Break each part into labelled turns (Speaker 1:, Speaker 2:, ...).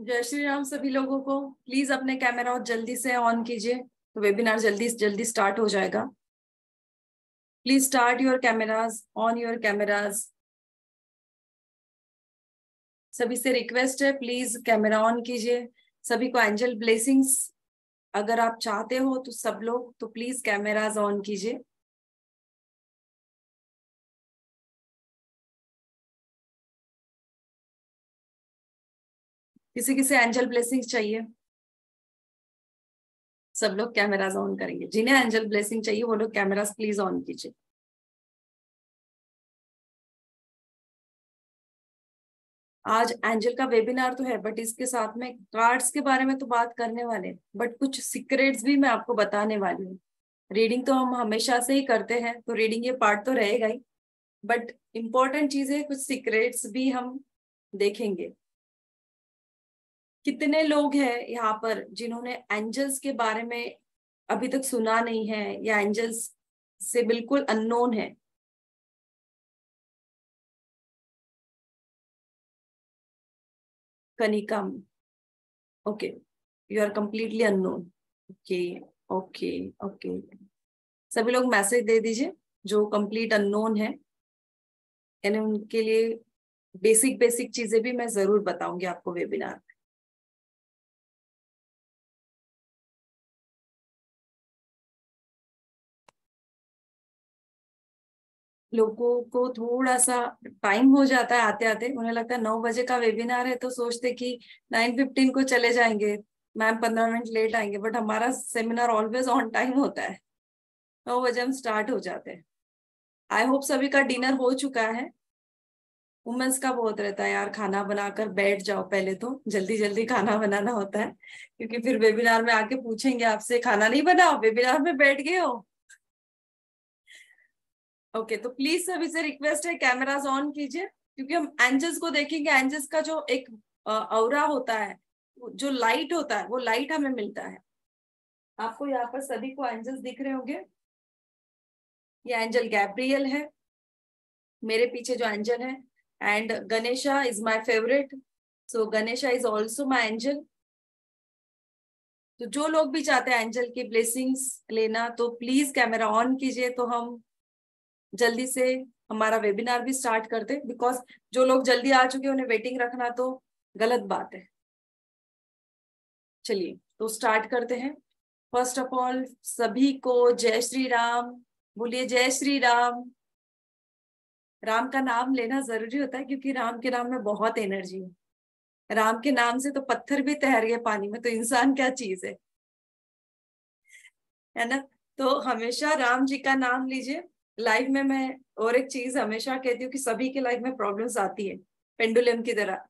Speaker 1: जय श्री राम सभी लोगों को। प्लीज़ अपने कैमरा जल्दी से ऑन कीजिए तो वेबिनार जल्दी जल्दी स्टार्ट हो जाएगा। Please start your cameras on your cameras सभी से रिक्वेस्ट है प्लीज़ कैमरा ऑन कीजिए। सभी को एंजल ब्लेसिंग्स अगर आप चाहते हो तो सब लोग तो प्लीज़ कैमराज ऑन कीजिए। किसी किसी एंजल ब्लेसिंग चाहिए। सब लोग कैमराज ऑन करेंगे। जिन्हें एंजल ब्लेसिंग चाहिए, वो लोग कैमराज प्लीज़ ऑन कीजिए। आज एंजल का वेबिनार तो है बट इसके साथ में कार्ड्स के बारे में तो बात करने वाले बट कुछ सीक्रेट्स भी मैं आपको बताने वाली हूँ। रीडिंग तो हम हमेशा से ही करते हैं तो रीडिंग ये पार्ट तो रहेगा ही। बट इम्पोर्टेंट चीज़ है कुछ सीक्रेट्स भी हम देखेंगे। कितने लोग हैं यहाँ पर जिन्होंने एंजल्स के बारे में अभी तक सुना नहीं है या एंजल्स से बिल्कुल अननोन है? कनिकम। Okay, you are completely unknown. Okay okay okay. सभी लोग मैसेज दे दीजिए जो कंप्लीट अननोन है। यानी उनके लिए बेसिक बेसिक चीज़ें भी मैं ज़रूर बताऊँगी आपको वेबिनार लोगों को थोड़ा सा टाइम हो जाता है आते आते उन्हें लगता है नौ बजे का वेबिनार है तो सोचते कि नाइन फिफ्टीन को चले जाएँगे। मैम पंद्रह मिनट लेट आएँगे बट हमारा सेमिनार ऑलवेज ऑन टाइम होता है। नौ बजे हम स्टार्ट हो जाते हैं। आई होप सभी का डिनर हो चुका है। वुमेन्स का बहुत रहता है यार, खाना बनाकर बैठ जाओ पहले तो। जल्दी जल्दी खाना बनाना होता है, क्योंकि फिर वेबिनार में आके पूछेंगे आपसे, खाना नहीं बनाओ? वेबिनार में बैठ गए हो? ओके तो प्लीज़ सभी से रिक्वेस्ट है कैमराज ऑन कीजिए, क्योंकि हम एंजल्स को देखेंगे एंजल्स का जो एक औरा होता है, जो लाइट होता है, वो लाइट हमें मिलता है। आपको यहाँ पर सभी को एंजल्स दिख रहे होंगे। ये एंजल गैब्रियल है, मेरे पीछे जो एंजल है and Ganesha is my favourite so Ganesha is also my angel तो जो लोग भी चाहते हैं एंजल की ब्लेसिंग्स लेना तो प्लीज़ कैमरा ऑन कीजिए तो हम जल्दी से हमारा वेबिनार भी स्टार्ट करते बिकॉज़ जो लोग जल्दी आ चुके उन्हें वेटिंग रखना तो गलत बात है। चलिए तो स्टार्ट करते हैं। फ़र्स्ट ऑफ़ ऑल सभी को जय श्री राम। बोलिए जय श्री राम। राम का नाम लेना ज़रूरी होता है, क्योंकि राम के नाम में बहुत एनर्जी है। राम के नाम से तो पत्थर भी तैर गए पानी में तो इंसान क्या चीज़ है? है ना? तो हमेशा राम जी का नाम लीजिए। लाइफ में मैं और एक चीज़ हमेशा कहती हूँ कि सभी के लाइफ में प्रॉब्लम्स आती है, पेंडुलम की तरह।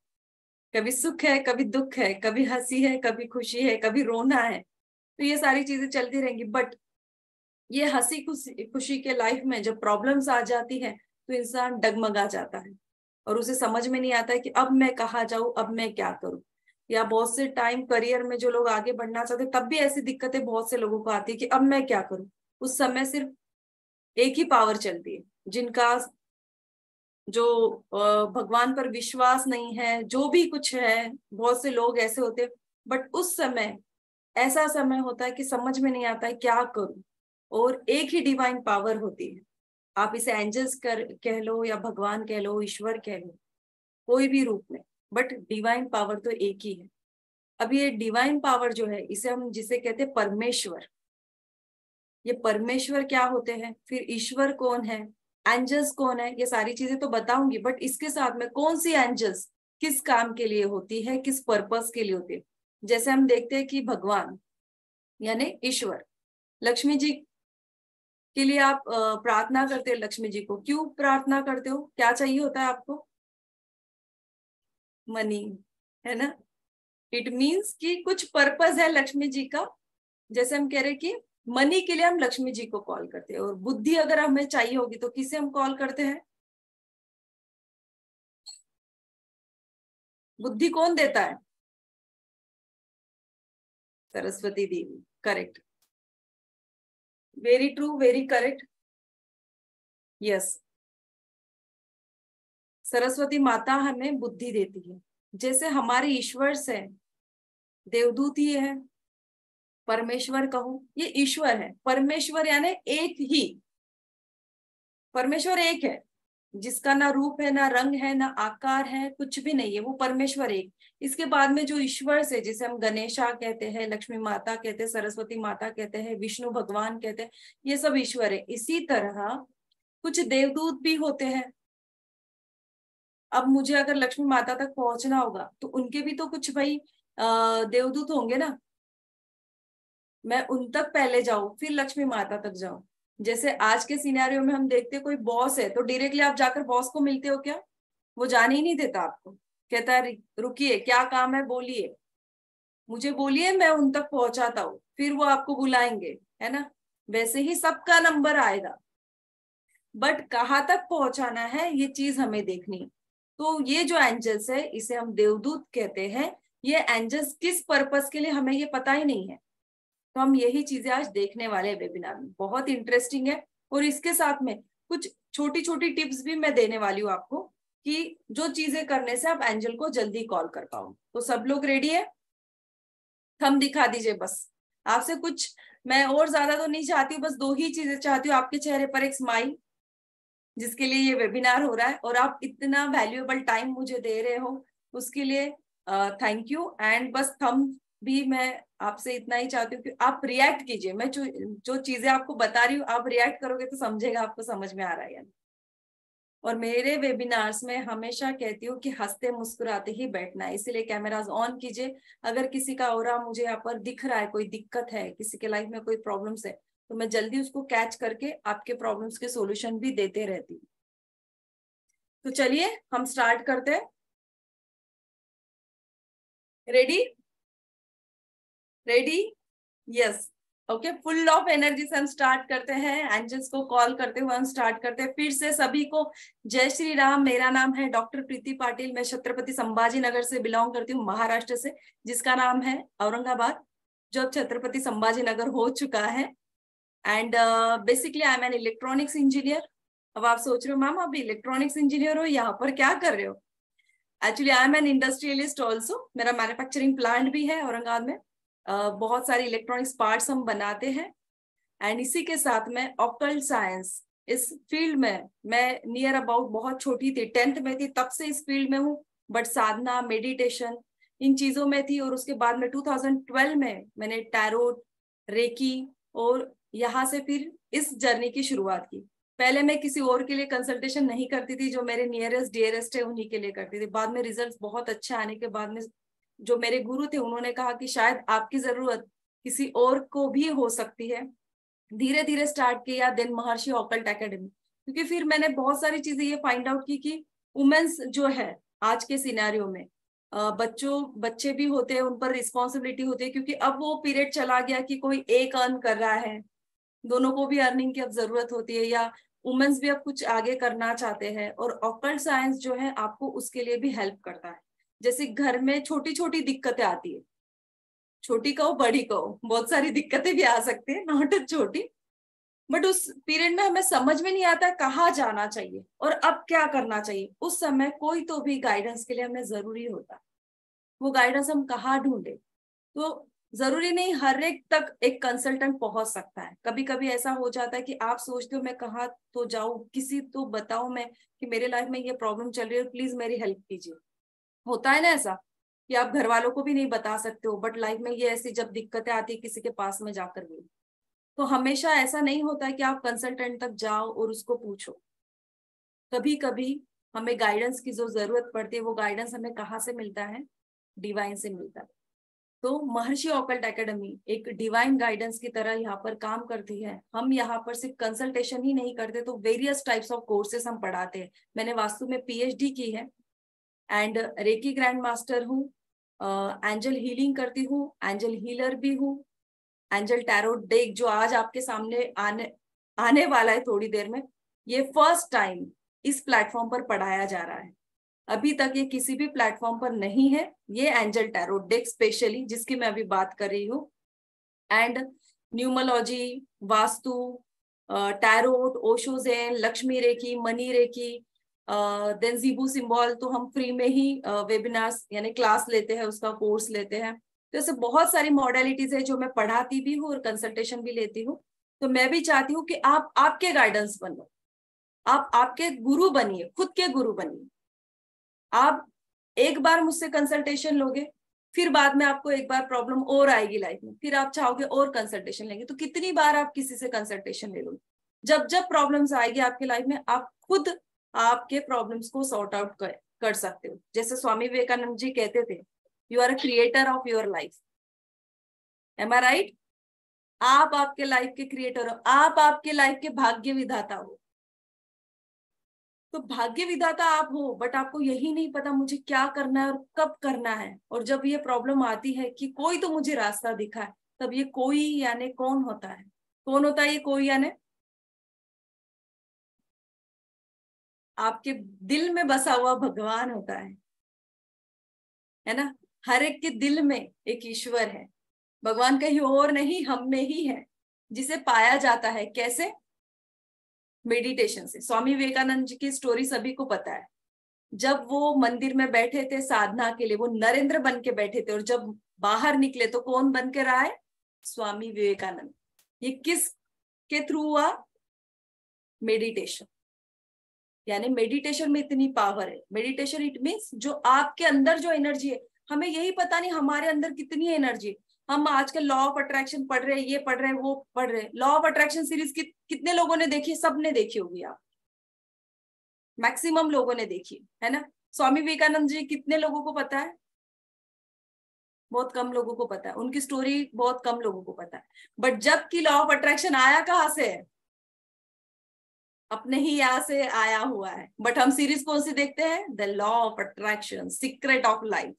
Speaker 1: कभी सुख है, कभी दुख है, कभी हँसी है, कभी खुशी है, कभी रोना है तो ये सारी चीज़ें चलती रहेंगी। बट ये हँसी खुशी के लाइफ में जब प्रॉब्लम्स आ जाती है तो इंसान डगमगा जाता है और उसे समझ में नहीं आता है कि अब मैं कहा जाऊँ, अब मैं क्या करूँ। या बहुत से टाइम करियर में जो लोग आगे बढ़ना चाहते तब भी ऐसी दिक्कतें बहुत से लोगों को आती है कि अब मैं क्या करूँ। उस समय सिर्फ़ एक ही पावर चलती है, जिनका जो भगवान पर विश्वास नहीं है, जो भी कुछ है, बहुत से लोग ऐसे होते बट उस समय, ऐसा समय होता है कि समझ में नहीं आता है क्या करूँ, और एक ही डिवाइन पावर होती है। आप इसे एंजल्स कर, कह लो या भगवान कह लो, ईश्वर कह लो, कोई भी रूप में बट डिवाइन पावर तो एक ही है। अब ये डिवाइन पावर जो है, इसे हम जिसे कहते हैं परमेश्वर ये परमेश्वर क्या होते हैं? फिर ईश्वर कौन है? एंजल्स कौन है? ये सारी चीज़ें तो बताऊँगी बट इसके साथ में कौन सी एंजल्स किस काम के लिए होती है, किस पर्पस के लिए होती है? जैसे हम देखते हैं कि भगवान, यानी ईश्वर। लक्ष्मी जी के लिए आप प्रार्थना करते हैं लक्ष्मी जी को। क्यों प्रार्थना करते हो? क्या चाहिए होता है आपको? मनी है ना? इट मीन्स कि कुछ पर्पज है लक्ष्मी जी का। जैसे हम कह रहे कि मनी के लिए हम लक्ष्मी जी को कॉल करते हैं और बुद्धि अगर हमें चाहिए होगी तो किसे हम कॉल करते हैं? बुद्धि कौन देता है? सरस्वती देवी correct very true very correct yes Saraswati माता हमें बुद्धि देती है। जैसे हमारे ईश्वर से देवदूत ही है। परमेश्वर कहूँ, ये ईश्वर है। परमेश्वर यानी एक ही। परमेश्वर एक है, जिसका ना रूप है, ना रंग है, ना आकार है, कुछ भी नहीं है, वो परमेश्वर एक। इसके बाद में जो ईश्वर से, जिसे हम गणेशा कहते हैं, लक्ष्मी माता कहते हैं, सरस्वती माता कहते हैं, विष्णु भगवान कहते हैं, ये सब ईश्वर है। इसी तरह कुछ देवदूत भी होते हैं। अब मुझे अगर लक्ष्मी माता तक पहुँचना होगा तो उनके भी तो कुछ भाई देवदूत होंगे ना। मैं उन तक पहले जाऊँ, फिर लक्ष्मी माता तक जाऊँ। जैसे आज के सिनेरियो में हम देखते कोई बॉस है तो डायरेक्टली आप जाकर बॉस को मिलते हो क्या? वो जाने ही नहीं देता आपको। कहता है, रुकिए, क्या काम है? बोलिए। मुझे बोलिए, मैं उन तक पहुंचाता हूँ, फिर वो आपको बुलाएँगे, है ना? वैसे ही सबका नंबर आएगा। बट कहाँ तक पहुंचाना है, ये चीज़ हमें देखनी तो ये जो एंजल्स है, इसे हम देवदूत कहते हैं। ये एंजल्स किस पर्पस के लिए, हमें ये पता ही नहीं है। तो हम यही चीज़ें आज देखने वाले हैं वेबिनार में। बहुत इंटरेस्टिंग है और इसके साथ में कुछ छोटी छोटी टिप्स भी मैं देने वाली हूँ आपको कि जो चीज़ें करने से आप एंजल को जल्दी कॉल कर पाओ। तो सब लोग रेडी है? थम दिखा दीजिए बस। आपसे कुछ मैं और ज़्यादा तो नहीं चाहती दो बस दो ही चीज़ें चाहती हूँ। आपके चेहरे पर एक स्माइल जिसके लिए ये वेबिनार हो रहा है और आप इतना वैल्यूएबल टाइम मुझे दे रहे हो, उसके लिए थैंक यू एंड बस थम भी मैं आपसे इतना ही चाहती हूँ कि आप रिएक्ट कीजिए। मैं जो जो चीज़ें आपको बता रही हूँ, आप रिएक्ट करोगे तो समझेगा आपको समझ में आ रहा है और मेरे वेबिनार्स में हमेशा कहती हूँ कि हँसते मुस्कुराते ही बैठना है। इसीलिए कैमराज ऑन कीजिए। अगर किसी का और मुझे यहाँ पर दिख रहा है, कोई दिक्कत है, किसी के लाइफ में कोई प्रॉब्लम्स है तो मैं जल्दी उसको कैच करके आपके प्रॉब्लम्स के सोल्यूशन भी देते रहती हूँ। तो चलिए, हम स्टार्ट करते हैं। Ready ready yes okay full of energy से हम स्टार्ट करते हैं. एंजल्स को कॉल करते हुए हम स्टार्ट करते हैं. फिर से सभी को जय श्री राम. मेरा नाम है डॉक्टर प्रीति पाटिल. मैं छत्रपति संभाजी नगर से बिलोंग करती हूँ, महाराष्ट्र से, जिसका नाम है औरंगाबाद, जो अब छत्रपति संभाजी नगर हो चुका है. And basically I am an electronics engineer अब आप सोच रहे हो, मैम, आप इलेक्ट्रॉनिक्स इंजीनियर हो? यहाँ पर क्या कर रहे हो? Actually I am an industrialist also मेरा मैन्युफैक्चरिंग प्लांट भी है औरंगाबाद में. बहुत सारे इलेक्ट्रॉनिक्स पार्ट्स हम बनाते हैं। एंड इसी के साथ में ऑक्टल साइंस इस फ़ील्ड में मैं नियर अबाउट बहुत छोटी थी टेंथ में थी, तब से इस फ़ील्ड में हूँ। बट साधना मेडिटेशन इन चीज़ों में थी और उसके बाद में 2012 में मैंने टैरोट रेकी और यहाँ से फिर इस जर्नी की शुरुआत की। पहले मैं किसी और के लिए कंसल्टेशन नहीं करती थी, जो मेरे नियरेस्ट डियरेस्ट है, उन्हीं के लिए करती थी। बाद में रिजल्ट्स बहुत अच्छे आने के बाद में जो मेरे गुरु थे, उन्होंने कहा कि शायद आपकी ज़रूरत किसी और को भी हो सकती है। धीरे धीरे स्टार्ट किया देन महर्षि ऑकल्ट एकेडमी क्योंकि फिर मैंने बहुत सारी चीज़ें ये फाइंड आउट की कि वुमेन्स जो है, आज के सिनेरियो में बच्चों, बच्चे भी होते हैं, उन पर रिस्पॉन्सिबिलिटी होती है, क्योंकि अब वो पीरियड चला गया कि कोई एक अर्न कर रहा है। दोनों को भी अर्निंग की अब ज़रूरत होती है, या वुमेन्स भी अब कुछ आगे करना चाहते हैं, और ऑकल्ट साइंस जो है, आपको उसके लिए भी हेल्प करता है। जैसे घर में छोटी छोटी दिक्कतें आती है। छोटी कहो, बड़ी कहो, बहुत सारी दिक्कतें भी आ सकती है नॉट छोटी। बट उस पीरियड में हमें समझ में नहीं आता कहाँ जाना चाहिए और अब क्या करना चाहिए। उस समय कोई तो भी गाइडेंस के लिए हमें ज़रूरी होता वो गाइडेंस हम कहाँ ढूंढे? तो ज़रूरी नहीं, हर एक तक एक कंसल्टेंट पहुँच सकता है। कभी कभी ऐसा हो जाता है कि आप सोचते हो, मैं कहा तो जाऊँ? किसी तो बताओ मैं कि मेरे लाइफ में ये प्रॉब्लम चल रही है प्लीज़ मेरी हेल्प कीजिए। होता है ना ऐसा कि आप घर वालों को भी नहीं बता सकते हो बट लाइफ में ये ऐसी जब दिक्कतें आती है किसी के पास में जाकर भी तो हमेशा ऐसा नहीं होता है कि आप कंसल्टेंट तक जाओ और उसको पूछो। कभी कभी हमें गाइडेंस की जो ज़रूरत पड़ती है, वो गाइडेंस हमें कहाँ से मिलता है? डिवाइन से मिलता है। तो महर्षि ऑकल्ट एकेडमी एक डिवाइन गाइडेंस की तरह यहाँ पर काम करती है। हम यहाँ पर सिर्फ़ कंसल्टेशन ही नहीं करते तो वेरियस टाइप्स ऑफ़ कोर्सेस हम पढ़ाते हैं। मैंने वास्तु में पीएचडी की है एंड रेकी ग्रैंड मास्टर हूँ एंजल हीलिंग करती हूँ एंजल हीलर भी हूँ एंजल टैरो डेक जो आज आपके सामने आने आने वाला है थोड़ी देर में, ये फ़र्स्ट टाइम इस प्लेटफॉर्म पर पढ़ाया जा रहा है। अभी तक ये किसी भी प्लेटफॉर्म पर नहीं है, ये एंजल टैरो डेक स्पेशली जिसकी मैं अभी बात कर रही हूँ। And numerology vastu tarot Osho Zen Lakshmi reiki money reiki then Jibu symbol तो हम फ्री में ही वेबिनार्स यानी क्लास लेते हैं, उसका कोर्स लेते हैं। तो ऐसे बहुत सारी मॉडलिटीज है जो मैं पढ़ाती भी हूँ और कंसल्टेशन भी लेती हूँ। तो मैं भी चाहती हूँ कि आप, आपके गाइडेंस बनो। आप, आपके गुरु बनिए, खुद के गुरु बनिए। आप एक बार मुझसे कंसल्टेशन लोगे, फिर बाद में आपको एक बार प्रॉब्लम और आएगी लाइफ में। फिर आप चाहोगे और कंसल्टेशन लेंगे। तो कितनी बार आप किसी से कंसल्टेशन ले लोगे जब जब प्रॉब्लम्स आएगी आपकी लाइफ में, आप खुद आपके प्रॉब्लम्स को सॉर्ट आउट कर, कर सकते हो। जैसे स्वामी विवेकानंद जी कहते थे you are a creator of your life am I right आप आपके लाइफ के क्रिएटर हो आप आपके लाइफ के भाग्य विधाता हो। तो भाग्य विधाता आप हो बट आपको यही नहीं पता मुझे क्या करना है और कब करना है। और जब ये प्रॉब्लम आती है कि कोई तो मुझे रास्ता दिखा है तब ये कोई यानी कौन होता है? कौन होता है ये कोई यानी? आपके दिल में बसा हुआ भगवान होता है। है ना? हर एक के दिल में एक ईश्वर है। भगवान कहीं और नहीं, हम में ही है, जिसे पाया जाता है। कैसे? मेडिटेशन से। स्वामी विवेकानंद जी की स्टोरी सभी को पता है। जब वो मंदिर में बैठे थे साधना के लिए, वो नरेंद्र बन के बैठे थे, और जब बाहर निकले तो कौन बन के रहा है? स्वामी विवेकानंद। ये किस के थ्रू हुआ? मेडिटेशन। यानी मेडिटेशन में इतनी पावर है। मेडिटेशन इट मीन्स जो आपके अंदर जो एनर्जी है हमें यही पता नहीं हमारे अंदर कितनी एनर्जी हम आजकल लॉ ऑफ़ अट्रैक्शन पढ़ रहे हैं ये पढ़ रहे हैं वो पढ़ रहे हैं। लॉ ऑफ़ अट्रैक्शन सीरीज़ कि, कितने लोगों ने देखी सबने देखी होगी आप। मैक्सिमम लोगों ने देखी है ना? स्वामी विवेकानंद जी कितने लोगों को पता है? बहुत कम लोगों को पता है। उनकी स्टोरी बहुत कम लोगों को पता है। बट जब की लॉ ऑफ़ अट्रैक्शन आया कहाँ से है? अपने ही यहाँ से आया हुआ है। बट हम सीरीज़ कौन सी देखते हैं? The law of attraction secret of life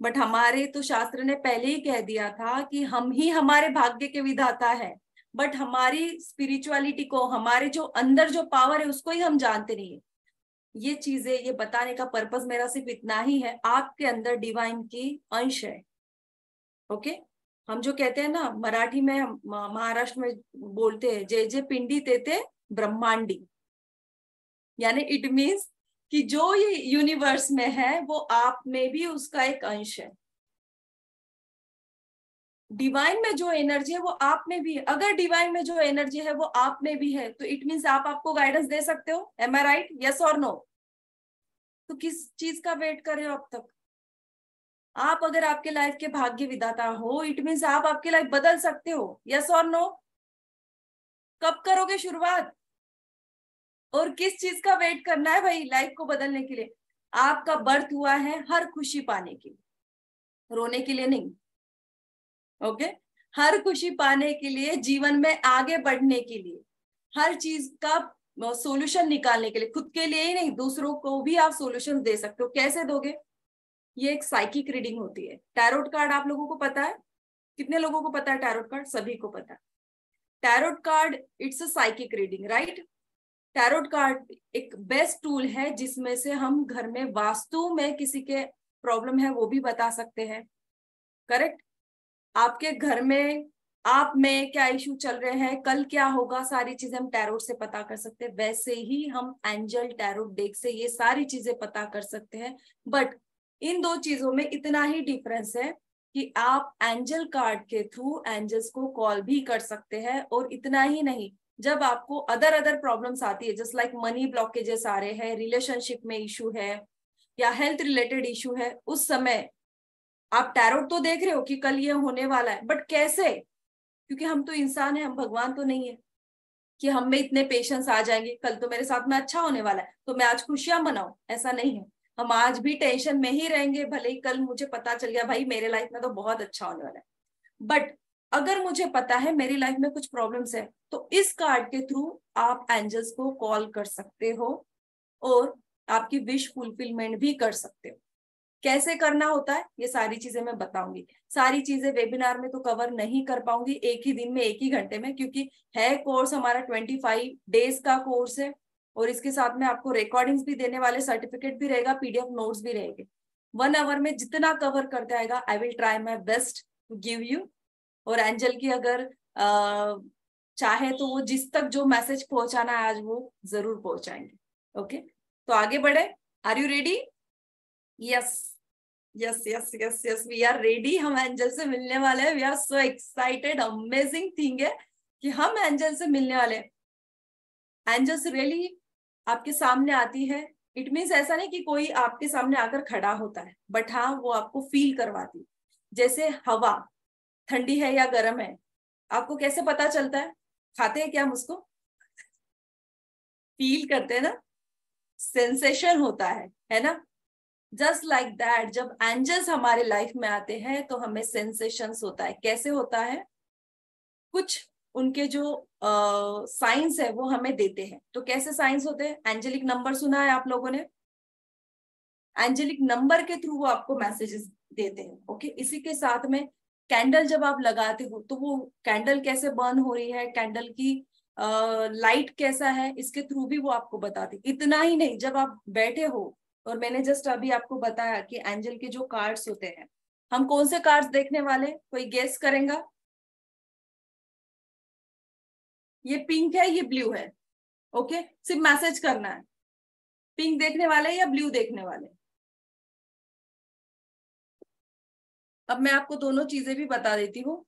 Speaker 1: but हमारे तो शास्त्र ने पहले ही कह दिया था कि हम ही हमारे भाग्य के विधाता है। बट हमारी स्पिरिचुअलिटी को, हमारे जो अंदर जो पावर है, उसको ही हम जानते नहीं है। ये चीज़ें, ये बताने का पर्पज मेरा सिर्फ़ इतना ही है। आपके अंदर डिवाइन की अंश है। ओके हम जो कहते हैं ना, मराठी में महाराष्ट्र में बोलते हैं, जय जय पिंडी तेते ब्रह्मांडी। यानी इट मीन्स कि जो ये यूनिवर्स में है, वो आप में भी उसका एक अंश है। डिवाइन में जो एनर्जी है, वो आप में भी है। अगर डिवाइन में जो एनर्जी है, वो आप में भी है तो इट मीन्स आप आपको गाइडेंस दे सकते हो। एम आई राइट यस और नो तो किस चीज़ का वेट कर रहे हो अब तक? आप अगर आपके लाइफ के भाग्य विदाता हो इट मीन्स आप आपकी लाइफ बदल सकते हो। यस और नो कब करोगे शुरुआत? और किस चीज़ का वेट करना है भाई लाइफ को बदलने के लिए? आपका बर्थ हुआ है हर खुशी पाने के लिए। रोने के लिए नहीं। ओके हर खुशी पाने के लिए, जीवन में आगे बढ़ने के लिए, हर चीज़ का सॉल्यूशन निकालने के लिए, खुद के लिए ही नहीं, दूसरों को भी आप सॉल्यूशन दे सकते हो। कैसे दोगे? ये एक साइकिक रीडिंग होती है। टैरोट कार्ड आप लोगों को पता है? कितने लोगों को पता है टैरोट कार्ड सभी को पता है। Tarot card it's a psychic reading right tarot card एक बेस्ट टूल है, जिसमें से हम घर में वास्तु में किसी के प्रॉब्लम है, वो भी बता सकते हैं। करेक्ट आपके घर में, आप में क्या इश्यू चल रहे हैं? कल क्या होगा? सारी चीज़ें हम टैरोट से पता कर सकते हैं। वैसे ही हम एंजल टैरोट डेक से ये सारी चीज़ें पता कर सकते हैं। बट इन दो चीज़ों में इतना ही डिफरेंस है कि आप एंजल कार्ड के थ्रू एंजल्स को कॉल भी कर सकते हैं और इतना ही नहीं जब आपको अदर अदर प्रॉब्लम्स आती है जस्ट लाइक मनी ब्लॉकेजेस आ रहे हैं रिलेशनशिप में इशू है, या हेल्थ रिलेटेड इशू है, उस समय आप टैरोट तो देख रहे हो कि कल ये होने वाला है बट कैसे? क्योंकि हम तो इंसान है, हम भगवान तो नहीं है कि हम में इतने पेशेंस आ जाएँगे, कल तो मेरे साथ में अच्छा होने वाला है तो मैं आज खुशियाँ मनाऊ, ऐसा नहीं है। हम आज भी टेंशन में ही रहेंगे, भले ही कल मुझे पता चल गया, भाई मेरे लाइफ में तो बहुत अच्छा होने वाला है। बट अगर मुझे पता है मेरी लाइफ में कुछ प्रॉब्लम्स है तो इस कार्ड के थ्रू आप एंजल्स को कॉल कर सकते हो और आपकी विश फुलफिलमेंट भी कर सकते हो। कैसे करना होता है, ये सारी चीज़ें मैं बताऊँगी। सारी चीज़ें वेबिनार में तो कवर नहीं कर पाऊँगी, एक ही दिन में, एक ही घंटे में, क्योंकि है कोर्स हमारा ट्वेंटी फाइव डेज़ का कोर्स है और इसके साथ में आपको रिकॉर्डिंग्स भी देने वाले सर्टिफिकेट भी रहेगा पीडीएफ नोट्स भी रहेंगे। वन आवर में जितना कवर कर आएगा I will try my best give you और एंजल की अगर आ, चाहे तो वो जिस तक जो मैसेज पहुंचाना है आज वो ज़रूर पहुंचाएँगे। ओके? तो आगे बढ़े। Are you ready yes yes yes yes yes we are ready हम एंजल से मिलने वाले हैं। We are so excited amazing thing है कि हम एंजल से मिलने वाले एंजल्स रियली आपके सामने आती है। इट मीन्स ऐसा नहीं कि कोई आपके सामने आकर खड़ा होता है बट हाँ वो आपको फील करवाती जैसे हवा। ठंडी है या गर्म है? आपको कैसे पता चलता है? खाते हैं क्या हम उसको? फील करते हैं ना? सेंसेशन होता है है ना? जस्ट लाइक दैट जब एंजल्स हमारे लाइफ में आते हैं तो हमें सेंसेशन होता है। कैसे होता है? कुछ उनके जो साइंस है, वो हमें देते हैं। तो कैसे साइंस होते हैं? एंजेलिक नंबर सुना है आप लोगों ने? एंजेलिक नंबर के थ्रू वो आपको मैसेजेस देते हैं ओके इसी के साथ में कैंडल जब आप लगाते हो तो वो कैंडल कैसे बर्न हो रही है कैंडल की लाइट uh, कैसा है इसके थ्रू भी वो आपको बताती इतना ही नहीं जब आप बैठे हो और मैंने जस्ट अभी आपको बताया कि एंजल के जो कार्ड्स होते हैं हम कौन से कार्ड्स देखने वाले कोई गेस करेगा? ये पिंक है ये ब्लू है ओके सिर्फ़ मैसेज करना है। पिंक देखने वाले या ब्लू देखने वाले अब मैं आपको दोनों चीज़ें भी बता देती हूँ।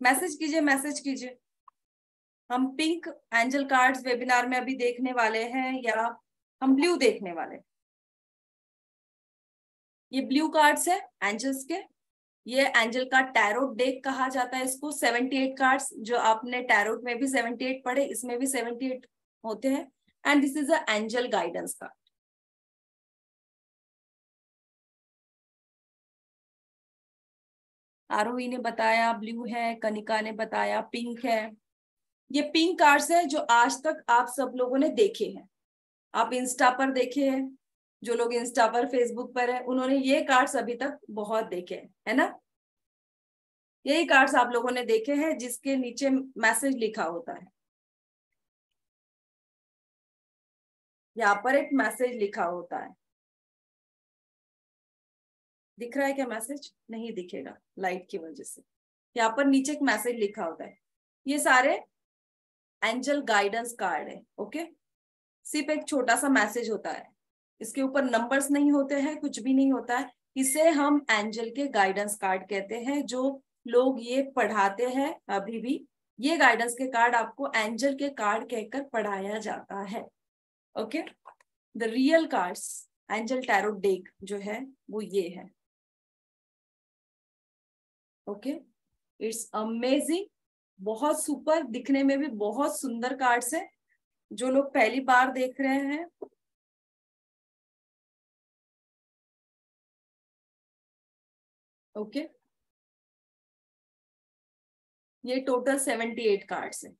Speaker 1: मैसेज कीजिए मैसेज कीजिए। हम पिंक एंजल कार्ड्स वेबिनार में अभी देखने वाले हैं या हम ब्लू देखने वाले? ये ब्लू कार्ड्स है एंजल्स के। ये एंजल का टैरोट डेक कहा जाता है इसको। 78 कार्ड्स, जो आपने टैरोट में भी 78 पढ़े, इसमें भी 78 होते हैं। And this is a angel guidance card Aarohi ने बताया, ब्लू है, कनिका ने बताया, पिंक है। ये पिंक कार्ड्स है जो आज तक आप सब लोगों ने देखे हैं। आप इंस्टा पर देखे हैं, जो लोग इंस्टा पर, फेसबुक पर है, उन्होंने ये कार्ड्स अभी तक बहुत देखे हैं, है ना? यही कार्ड्स आप लोगों ने देखे हैं जिसके नीचे मैसेज लिखा होता है। यहाँ पर एक मैसेज लिखा होता है। दिख रहा है क्या मैसेज? नहीं दिखेगा लाइट की वजह से। यहाँ पर नीचे एक मैसेज लिखा होता है। ये सारे एंजल गाइडेंस कार्ड है ओके सिर्फ़ एक छोटा सा मैसेज होता है। इसके ऊपर नंबर्स नहीं होते हैं, कुछ भी नहीं होता है। इसे हम एंजल के गाइडेंस कार्ड कहते हैं, जो लोग ये पढ़ाते हैं अभी भी। ये गाइडेंस के कार्ड आपको एंजल के कार्ड कहकर पढ़ाया जाता है okay the real cards angel tarot deck जो है, वो ये है। ओके? इट्स अमेजिंग बहुत सुपर दिखने में भी बहुत सुंदर कार्ड्स है, जो लोग पहली बार देख रहे हैं। ओके? okay. ये टोटल सेवेंटी एट कार्ड्स है।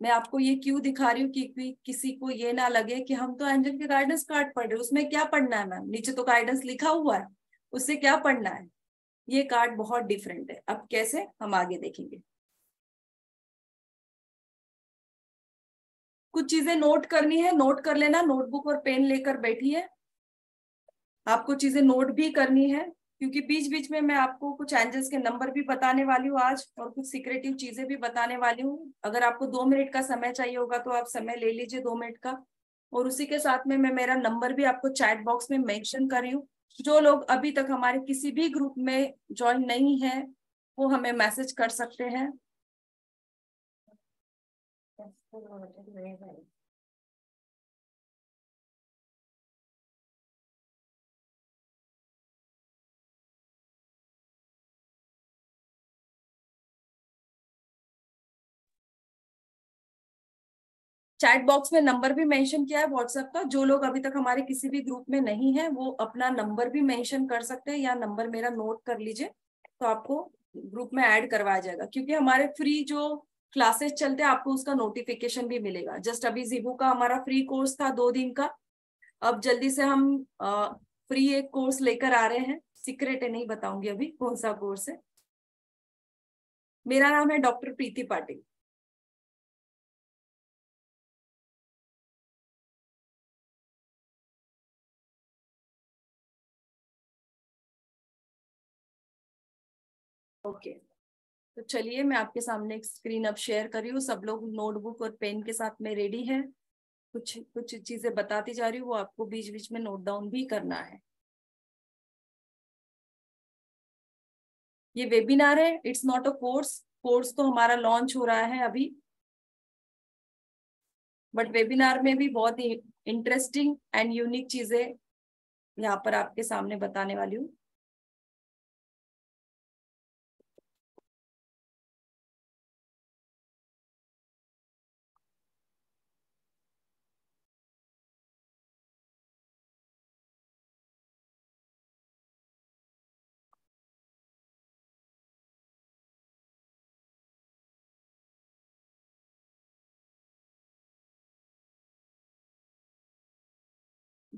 Speaker 1: मैं आपको ये क्यों दिखा रही हूँ कि कि किसी को ये ना लगे कि हम तो एंजल के गाइडेंस कार्ड पढ़ रहे हैं। उसमें क्या पढ़ना है मैम? नीचे तो गाइडेंस लिखा हुआ है। उससे क्या पढ़ना है? ये कार्ड बहुत डिफरेंट है। अब कैसे हम आगे देखेंगे। कुछ चीज़ें नोट करनी है नोट कर लेना। नोटबुक और पेन लेकर बैठिए आपको चीज़ें नोट भी करनी है, क्योंकि बीच बीच में मैं आपको कुछ एंजल्स के नंबर भी बताने वाली हूँ आज और कुछ सिक्रेटिव चीज़ें भी बताने वाली हूँ। अगर आपको दो मिनट का समय चाहिए होगा तो आप समय ले लीजिए दो मिनट का। और उसी के साथ में मैं मेरा नंबर भी आपको चैट बॉक्स में मेंशन कर रही हूँ। जो लोग अभी तक हमारे किसी भी ग्रुप में ज्वाइन नहीं है, वो हमें मैसेज कर सकते हैं। चैट बॉक्स में नंबर भी मेंशन किया है व्हाट्सएप का। जो लोग अभी तक हमारे किसी भी ग्रुप में नहीं है वो अपना नंबर भी मेंशन कर सकते हैं या नंबर मेरा नोट कर लीजिए तो आपको ग्रुप में ऐड करवाया जाएगा। क्योंकि हमारे फ्री जो क्लासेस चलते हैं आपको उसका नोटिफिकेशन भी मिलेगा। जस्ट अभी जीबू का हमारा फ्री कोर्स था दो दिन का। अब जल्दी से हम आ, फ्री एक कोर्स लेकर आ रहे हैं। सीक्रेट है नहीं बताऊँगी अभी कौन सा कोर्स है। मेरा नाम है डॉक्टर प्रीति पाटिल ओके. तो चलिए, मैं आपके सामने एक स्क्रीन अब शेयर कर रही हूँ। सब लोग नोटबुक और पेन के साथ में रेडी हैं। कुछ कुछ चीज़ें बताती जा रही हूँ, वो आपको बीच बीच में नोट डाउन भी करना है। ये वेबिनार है it's not a course course तो हमारा लॉन्च हो रहा है अभी। बट वेबिनार में भी बहुत ही इंटरेस्टिंग एंड यूनिक चीज़ें यहाँ पर आपके सामने बताने वाली हूँ।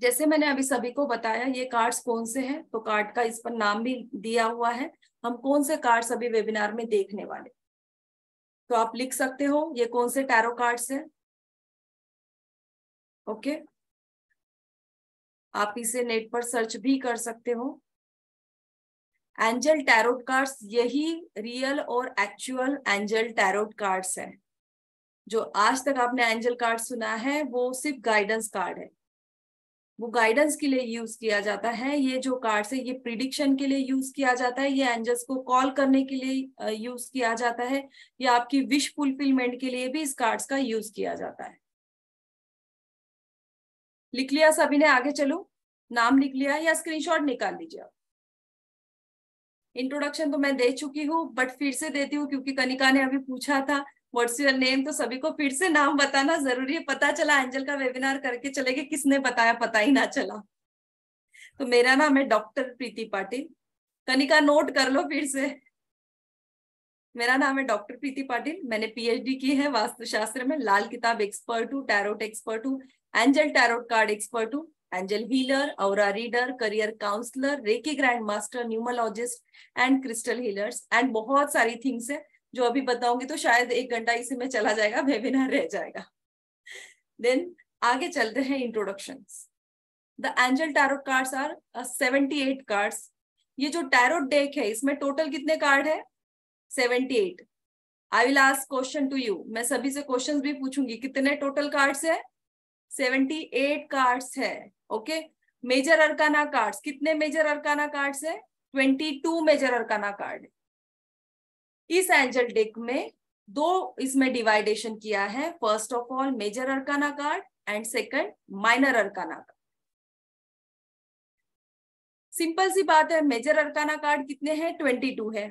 Speaker 1: जैसे मैंने अभी सभी को बताया, ये कार्ड्स कौन से हैं? तो कार्ड का इस पर नाम भी दिया हुआ है। हम कौन से कार्ड्स अभी वेबिनार में देखने वाले? तो आप लिख सकते हो, ये कौन से टैरो कार्ड्स हैं? ओके। आप इसे नेट पर सर्च भी कर सकते हो। एंजल टैरोट कार्ड्स, यही रियल और एक्चुअल एंजल टैरोट कार्ड्स हैं। जो आज तक आपने एंजल कार्ड सुना है, वो सिर्फ़ गाइडेंस कार्ड है। वो गाइडेंस के लिए यूज़ किया जाता है, ये जो कार्ड है ये प्रिडिक्शन के लिए यूज़ किया जाता है, ये एंजल्स को कॉल करने के लिए यूज़ किया जाता है, या आपकी विश फुलफिलमेंट के लिए भी इस कार्ड्स का यूज़ किया जाता है। लिख लिया सभी ने? आगे चलो। नाम लिख लिया या स्क्रीनशॉट निकाल लीजिए आप। इंट्रोडक्शन तो मैं दे चुकी हूँ बट फिर से देती हूँ, क्योंकि कनिका ने अभी पूछा था व्हाट्स योर नेम तो सभी को फिर से नाम बताना ज़रूरी है। पता चला एंजल का वेबिनार करके चले गए। किसने बताया? पता ही ना चला। तो मेरा नाम है डॉक्टर प्रीति पाटिल। कनिका नोट कर लो फिर से। मेरा नाम है डॉक्टर प्रीति पाटिल। मैंने पीएचडी की है, वास्तुशास्त्र में। लाल किताब एक्सपर्ट हूँ टैरोट एक्सपर्ट हूँ एंजल टैरोट कार्ड एक्सपर्ट हूँ angel healer aura reader career counsellor reiki grand master numerologist and crystal healers and बहुत सारी थिंग्स है। जो अभी बताऊँगी तो शायद एक घंटा इसी में चला जाएगा वेबिनार रह जाएगा। देन आगे चलते हैं introduction the angel tarot cards are seventy eight cards ये जो टैरो डेक है, इसमें टोटल कितने कार्ड है? Seventy eight I will ask question to you मैं सभी से क्वेश्चंस भी पूछूँगी। कितने टोटल कार्ड्स है? सेवेंटी एट कार्ड्स है ओके मेजर अरकाना कार्ड्स कितने मेजर अरकाना कार्ड्स है? Twenty two major arcana card इस एंजल डेक में दो इसमें डिवाइडेशन किया है। First of all, major arcana card and second, minor arcana card simple सी बात है, मेजर अरकाना कार्ड कितने हैं? ट्वेंटी टू है।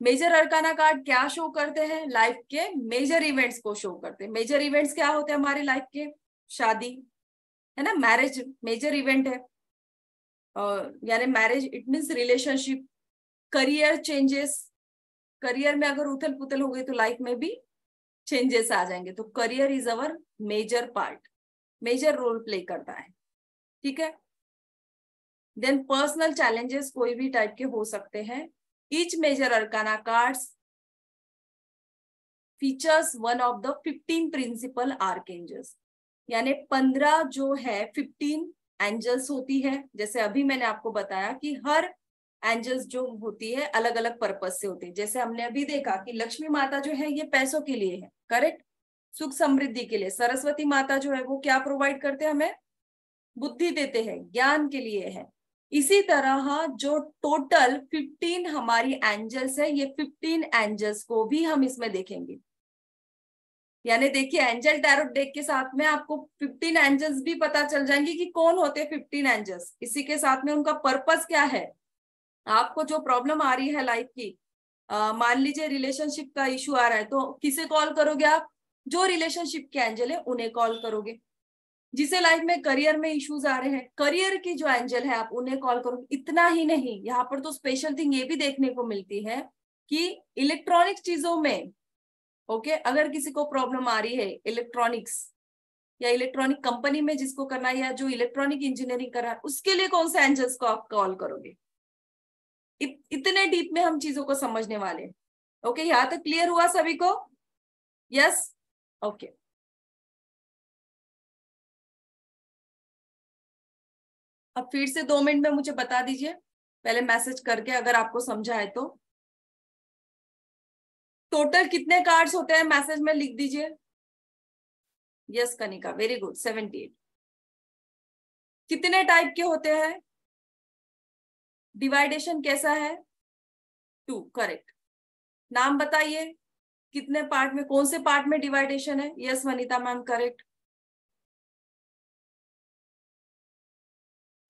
Speaker 1: मेजर अरकाना कार्ड क्या शो करते हैं? लाइफ के मेजर इवेंट्स को शो करते हैं। मेजर इवेंट्स क्या होते हैं हमारे लाइफ के? शादी, है ना? मैरिज, मेजर इवेंट है। यानी marriage, it means relationship, career changes career में अगर उथल पुथल हो गई तो लाइफ में भी चेंजेस आ जाएँगे। तो career is our major part major role play करता है। ठीक है? देन पर्सनल चैलेंजेस कोई भी टाइप के हो सकते हैं। Each major arcana cards features one of the fifteen principal archangels यानी पंद्रह जो है फिफ्टीन एंजल्स होती है। जैसे अभी मैंने आपको बताया कि हर एंजल्स जो होती है अलग अलग पर्पज से होती है। जैसे हमने अभी देखा कि लक्ष्मी माता जो है, ये पैसों के लिए है करेक्ट सुख समृद्धि के लिए। सरस्वती माता जो है, वो क्या प्रोवाइड करते हैं हमें? बुद्धि देते हैं, ज्ञान के लिए है। इसी तरह जो टोटल 15 हमारी एंजल्स है, ये 15 एंजल्स को भी हम इसमें देखेंगे। यानी देखिए, एंजल टैरोट डेक के साथ में आपको 15 एंजल्स भी पता चल जाएँगे कि कौन होते हैं 15 एंजल्स। इसी के साथ में उनका पर्पस क्या है? आपको जो प्रॉब्लम आ रही है लाइफ की मान लीजिए रिलेशनशिप का इशू आ रहा है तो किसे कॉल करोगे आप? जो रिलेशनशिप के एंजल है, उन्हें कॉल करोगे। जिसे लाइफ में करियर में इश्यूज़ आ रहे हैं करियर की जो एंजल है, आप उन्हें कॉल करोगे। इतना ही नहीं, यहाँ पर तो स्पेशल थिंग ये भी देखने को मिलती है कि इलेक्ट्रॉनिक चीज़ों में ओके अगर किसी को प्रॉब्लम आ रही है इलेक्ट्रॉनिक्स या इलेक्ट्रॉनिक कंपनी में जिसको करना है, या जो इलेक्ट्रॉनिक इंजीनियरिंग कर रहा है, उसके लिए कौन से एंजल्स को आप कॉल करोगे? इत, इतने डीप में हम चीज़ों को समझने वाले ओके यहाँ तक क्लियर हुआ सभी को? यस ओके अब फिर से दो मिनट में मुझे बता दीजिए। पहले मैसेज करके अगर आपको समझा है तो। टोटल कितने कार्ड्स होते हैं? मैसेज में लिख दीजिए। Yes Kanika very good seventy eight कितने टाइप के होते हैं? डिवाइडेशन कैसा है? टू करेक्ट नाम बताइए, कितने पार्ट में, कौन से पार्ट में डिवाइडेशन है? Yes Vanita ma'am correct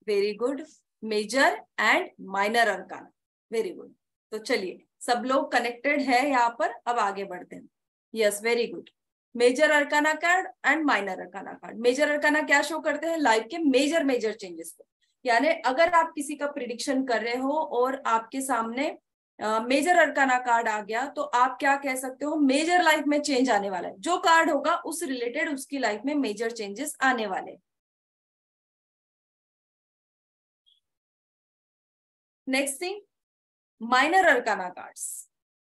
Speaker 1: very good major and minor arcana very good तो चलिए, सब लोग कनेक्टेड है यहाँ पर, अब आगे बढ़ते हैं. Yes very good major arcana card and minor arcana card major arcana क्या शो करते हैं? लाइफ के मेजर मेजर चेंजेस को. यानी अगर आप किसी का प्रिडिक्शन कर रहे हो और आपके सामने मेजर अरकाना कार्ड आ गया तो आप क्या कह सकते हो? मेजर लाइफ में चेंज आने वाला है। जो कार्ड होगा, उस रिलेटेड उसकी लाइफ में मेजर चेंजेस आने वाले next thing minor arcana cards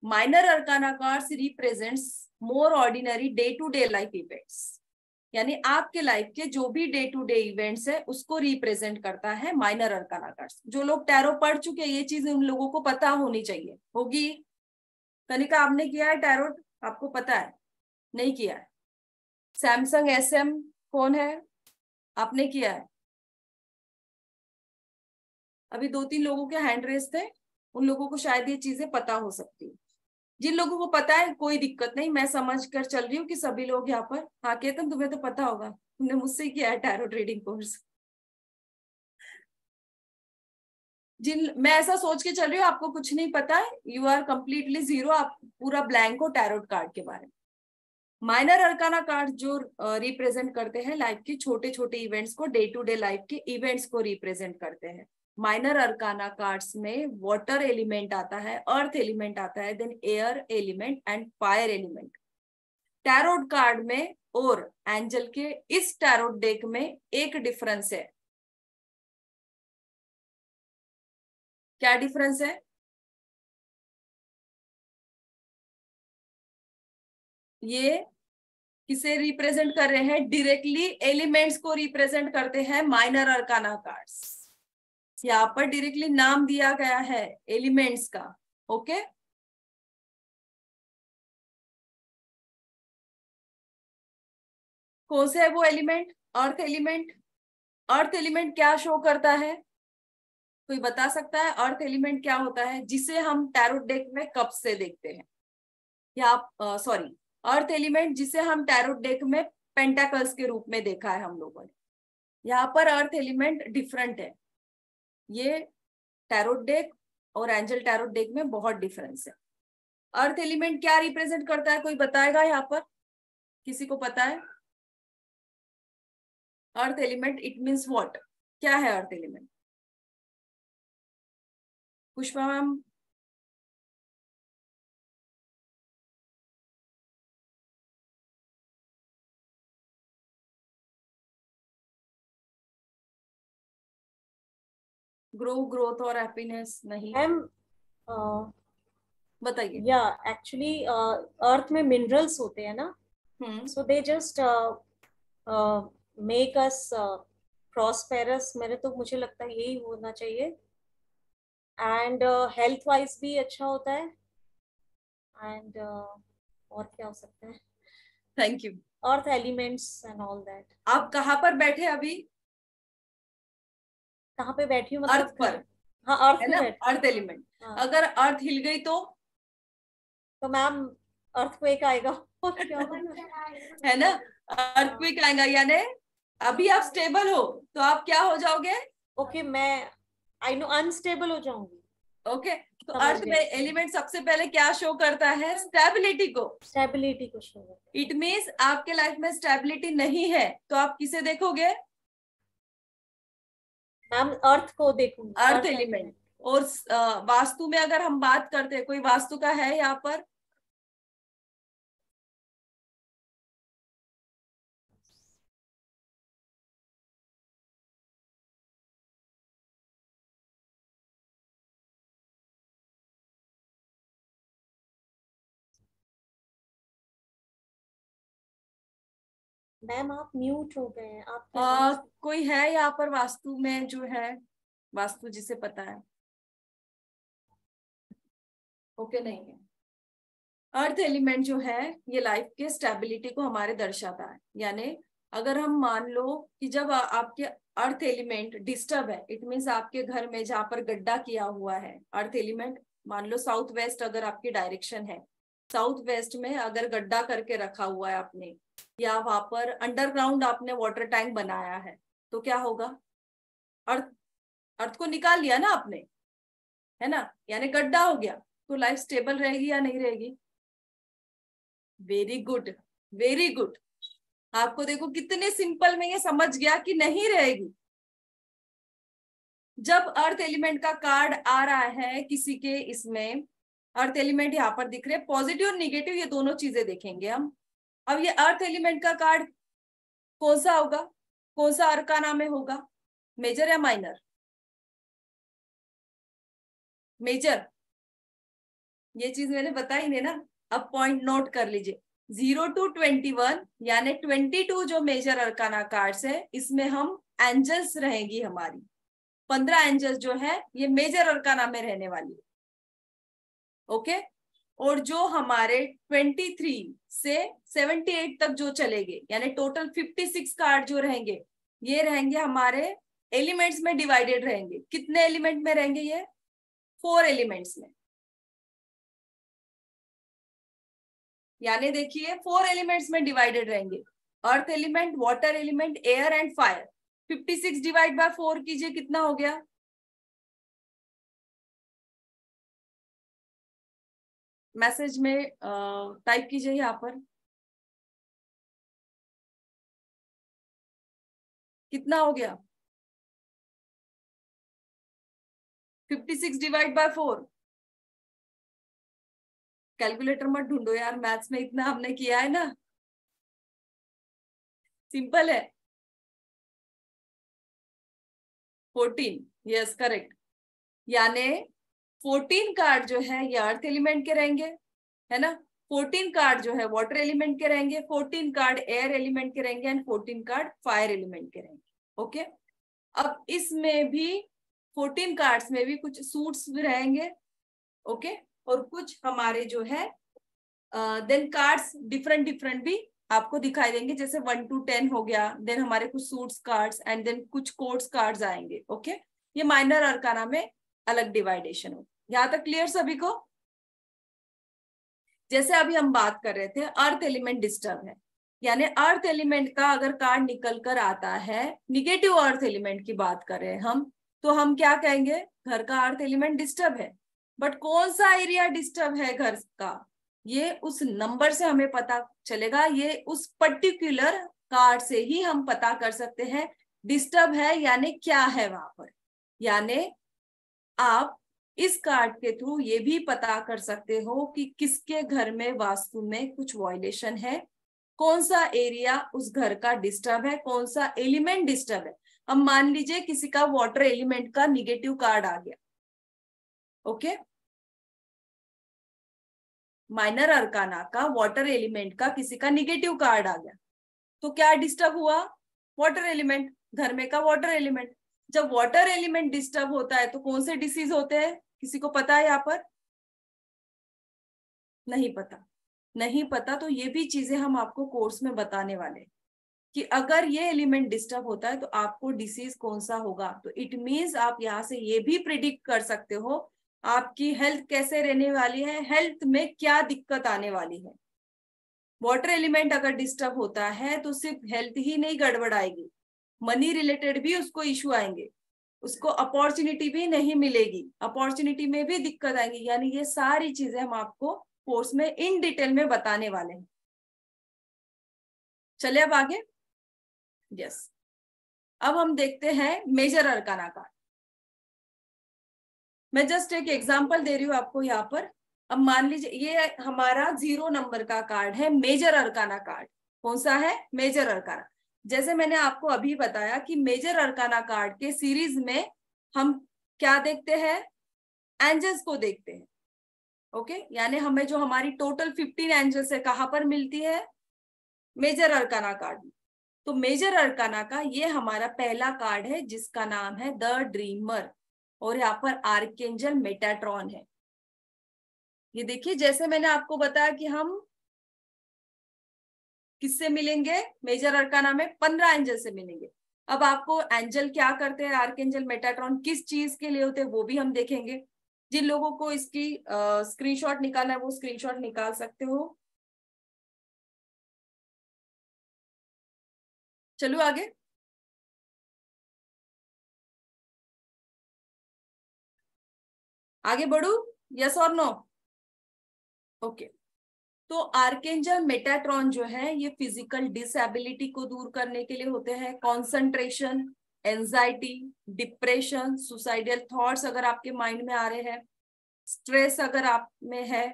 Speaker 1: minor arcana cards represents more ordinary day to day life events यानी आपके लाइफ के जो भी डे टू डे इवेंट्स है, उसको रिप्रेजेंट करता है माइनर अरकाना कार्ड्स जो लोग टैरो पढ़ चुके हैं, ये चीज़ उन लोगों को पता होनी चाहिए। होगी? कनिका, आपने किया है टैरो आपको पता है? नहीं किया है। सैमसंग एस एम कौन है? आपने किया है? अभी दो तीन लोगों के हैंड रेस थे, उन लोगों को शायद ये चीज़ें पता हो सकती है। जिन लोगों को पता है, कोई दिक्कत नहीं, मैं समझ कर चल रही हूँ कि सभी लोग यहाँ पर। हाँ केतन, तुम्हें तो पता होगा, तुमने मुझसे किया है टैरो ट्रेडिंग कोर्स जिन, मैं ऐसा सोच के चल रही हूँ, आपको कुछ नहीं पता है यू आर कंप्लीटली ज़ीरो आप पूरा ब्लैंक हो टैरोट कार्ड के बारे में। माइनर अरकाना कार्ड जो रिप्रेजेंट करते हैं लाइफ के छोटे छोटे इवेंट्स को डे टू डे लाइफ के इवेंट्स को रिप्रेजेंट करते हैं। माइनर अरकाना कार्ड्स में वाटर एलिमेंट आता है अर्थ एलिमेंट आता है then air element and fire element tarot card में और एंजल के इस टैरोट डेक में एक डिफरेंस है। क्या डिफरेंस है? ये किसे रिप्रेजेंट कर रहे हैं? डायरेक्टली एलिमेंट्स को रिप्रेजेंट करते हैं माइनर अरकाना कार्ड्स यहाँ पर डायरेक्टली नाम दिया गया है एलिमेंट्स का ओके कौन से है वो element earth element earth element क्या शो करता है? कोई बता सकता है अर्थ एलिमेंट क्या होता है? जिसे हम टैरोट डेक में कब से देखते हैं? या सॉरी अर्थ एलिमेंट जिसे हम टैरोट डेक में पेंटाकल्स के रूप में देखा है हम लोगों ने। यहाँ पर अर्थ एलिमेंट डिफरेंट है। ये टैरोट डेक और एंजल टैरोट डेक में बहुत डिफरेंस है। अर्थ एलिमेंट क्या रिप्रेजेंट करता है? कोई बताएगा यहाँ पर? किसी को पता है? Earth element it means what क्या है earth element Pushpa ma'am grow growth और हैप्पीनेस नहीं
Speaker 2: मैम
Speaker 1: बताइए।
Speaker 2: या एक्चुअली अर्थ में मिनरल्स होते हैं ना? So they just make us prosperous मेरे तो मुझे लगता है यही होना चाहिए। एंड हेल्थ वाइज भी अच्छा होता है। एंड uh, और क्या हो सकता है?
Speaker 1: Thank you
Speaker 2: earth elements and all that
Speaker 1: आप कहाँ पर बैठे अभी?
Speaker 2: कहाँ पे बैठी हूँ
Speaker 1: मतलब अर्थ पर।
Speaker 2: हाँ अर्थ
Speaker 1: है ना? अर्थ एलिमेंट हाँ. अगर अर्थ हिल गई तो?
Speaker 2: तो मैम अर्थ क्वेक आएगा
Speaker 1: है ना? अर्थ क्वेक आएगा यानी अभी आप स्टेबल हो तो आप क्या हो जाओगे?
Speaker 2: ओके okay, मैं आई नो अनस्टेबल हो जाऊँगी।
Speaker 1: ओके okay, तो अर्थ में एलिमेंट सबसे पहले क्या शो करता है? स्टेबिलिटी को।
Speaker 2: स्टेबिलिटी को शो
Speaker 1: इट मीन्स आपके लाइफ में स्टेबिलिटी नहीं है तो आप किसे देखोगे?
Speaker 2: मैम अर्थ को देखूँगी
Speaker 1: अर्थ एलिमेंट और वास्तु में अगर हम बात करते हैं कोई वास्तु का है यहाँ पर?
Speaker 2: मैम आप म्यूट हो गए हैं। आप
Speaker 1: आ, कोई है यहाँ पर वास्तु में जो है? वास्तु जिसे पता है। ओके okay, नहीं है। अर्थ एलिमेंट जो है ये लाइफ के स्टेबिलिटी को हमारे दर्शाता है। यानी अगर हम मान लो कि जब आ, आपके अर्थ एलिमेंट डिस्टर्ब है इट मीन्स आपके घर में जहाँ पर गड्ढा किया हुआ है अर्थ एलिमेंट मान लो साउथ वेस्ट अगर आपकी डायरेक्शन है साउथ वेस्ट में अगर गड्ढा करके रखा हुआ है आपने या वहाँ पर अंडरग्राउंड आपने वाटर टैंक बनाया है तो क्या होगा? अर्थ अर्थ को निकाल लिया ना आपने, है ना? यानी गड्ढा हो गया तो लाइफ स्टेबल रहेगी या नहीं रहेगी? वेरी गुड वेरी गुड आपको देखो कितने सिंपल में ये समझ गया कि नहीं रहेगी। जब अर्थ एलिमेंट का कार्ड आ रहा है किसी के इसमें अर्थ एलिमेंट यहाँ पर दिख रहे पॉजिटिव और निगेटिव ये दोनों चीज़ें देखेंगे हम। अब ये अर्थ एलिमेंट का कार्ड कौन सा होगा? कौन सा अर्काना में होगा? मेजर या माइनर मेजर ये चीज़ मैंने बताई नहीं ना? अब पॉइंट नोट कर लीजिए। ज़ीरो टू ट्वेंटी वन यानी ट्वेंटी टू जो मेजर अरकाना कार्ड्स है, इसमें हम एंजल्स रहेंगी हमारी। पंद्रह एंजल्स जो है, ये मेजर अरकाना में रहने वाली है। ओके और जो हमारे 23 से 78 तक जो चलेंगे, यानी टोटल 56 कार्ड जो रहेंगे, ये रहेंगे हमारे एलिमेंट्स में डिवाइडेड रहेंगे। कितने एलिमेंट में रहेंगे ये? फोर एलिमेंट्स में। यानी देखिए फोर एलिमेंट्स में डिवाइडेड रहेंगे। Earth element water element air and fire 56 divide by four कीजिए, कितना हो गया? मैसेज में टाइप कीजिए यहाँ पर। कितना हो गया? 56 डिवाइड बाय फोर कैलकुलेटर मत ढूंढो यार मैथ्स में इतना हमने किया है ना। सिंपल है। फोर्टीन यस करेक्ट यानी फोर्टीन कार्ड जो है ये अर्थ एलिमेंट के रहेंगे, है ना? फोर्टीन कार्ड जो है वाटर एलिमेंट के रहेंगे, फोर्टीन कार्ड एयर एलिमेंट के रहेंगे and fourteen card fire element के रहेंगे, ओके? अब इसमें भी, फोर्टीन कार्ड्स में भी कुछ सूट्स भी रहेंगे, ओके? और कुछ हमारे जो है देन कार्ड्स डिफरेंट डिफरेंट भी आपको दिखाई देंगे, जैसे वन टू टेन हो गया देन हमारे कुछ सूट्स कार्ड्स एंड देन कुछ कोर्ट्स कार्ड्स आएँगे, ओके? okay? ये माइनर अरकाना में अलग डिवाइडेशन हो यहाँ तक क्लियर सभी को? जैसे अभी हम बात कर रहे थे अर्थ एलिमेंट डिस्टर्ब है। यानी अर्थ एलिमेंट का अगर कार्ड निकल कर आता है निगेटिव अर्थ एलिमेंट की बात कर हम तो हम क्या कहेंगे? घर का अर्थ एलिमेंट डिस्टर्ब है। बट कौन सा एरिया डिस्टर्ब है घर का? ये उस नंबर से हमें पता चलेगा। ये उस पर्टिकुलर कार्ड से ही हम पता कर सकते हैं डिस्टर्ब है यानी क्या है वहाँ पर। यानी आप इस कार्ड के थ्रू ये भी पता कर सकते हो कि किसके घर में वास्तु में कुछ वॉयलेशन है। कौन सा एरिया उस घर का डिस्टर्ब है, कौन सा एलिमेंट डिस्टर्ब है। अब मान लीजिए किसी का वाटर एलिमेंट का निगेटिव कार्ड आ गया। ओके माइनर अरकाना का वाटर एलिमेंट का किसी का निगेटिव कार्ड आ गया। तो क्या डिस्टर्ब हुआ? वाटर एलिमेंट घर में का वाटर एलिमेंट जब वाटर एलिमेंट डिस्टर्ब होता है तो कौन से डिसीज होते हैं? किसी को पता है यहाँ पर? नहीं पता। नहीं पता तो ये भी चीज़ें हम आपको कोर्स में बताने वाले कि अगर ये एलिमेंट डिस्टर्ब होता है तो आपको डिसीज कौन सा होगा? तो इट मीन्स आप यहाँ से ये भी प्रिडिक्ट कर सकते हो, आपकी हेल्थ कैसे रहने वाली है हेल्थ में क्या दिक्कत आने वाली है। वाटर एलिमेंट अगर डिस्टर्ब होता है तो सिर्फ़ हेल्थ ही नहीं गड़बड़ाएगी। मनी रिलेटेड भी उसको इशू आएँगे। उसको अपॉर्चुनिटी भी नहीं मिलेगी। अपॉर्चुनिटी में भी दिक्कत आएँगी। यानी ये सारी चीज़ें हम आपको कोर्स में इन डिटेल में बताने वाले हैं। चले अब आगे। यस अब हम देखते हैं मेजर अरकाना कार्ड मैं जस्ट एक एग्जांपल दे रही हूँ आपको यहाँ पर। अब मान लीजिए, ये हमारा ज़ीरो नंबर का कार्ड है, मेजर अरकाना कार्ड कौन सा है? Major arcana. जैसे मैंने आपको अभी बताया कि मेजर अरकाना कार्ड के सीरीज़ में हम क्या देखते हैं? एंजल्स को देखते हैं। ओके? यानी हमें जो हमारी टोटल फिफ्टीन एंजल्स है, कहाँ पर मिलती है? मेजर अरकाना कार्ड में। तो मेजर अरकाना का ये हमारा पहला कार्ड है, जिसका नाम है द ड्रीमर। और यहाँ पर आर्केंजल मेटाट्रॉन है। ये देखिए, जैसे मैंने आपको बताया कि हम किससे मिलेंगे? मेजर अरकाना में पंद्रह एंजल से मिलेंगे। अब आपको एंजल क्या करते हैं? आर्क एंजल मेटाट्रॉन किस चीज़ के लिए होते हैं वो भी हम देखेंगे। जिन लोगों को इसकी स्क्रीनशॉट निकालना है, वो स्क्रीनशॉट निकाल सकते हो। चलो आगे। आगे बढ़ू? यस और नो ओके तो आर्केंजल मेटाट्रॉन जो है, ये फ़िज़िकल डिसेबिलिटी को दूर करने के लिए होते हैं। Concentration anxiety depression suicidal thoughts अगर आपके माइंड में आ रहे हैं स्ट्रेस अगर आप में है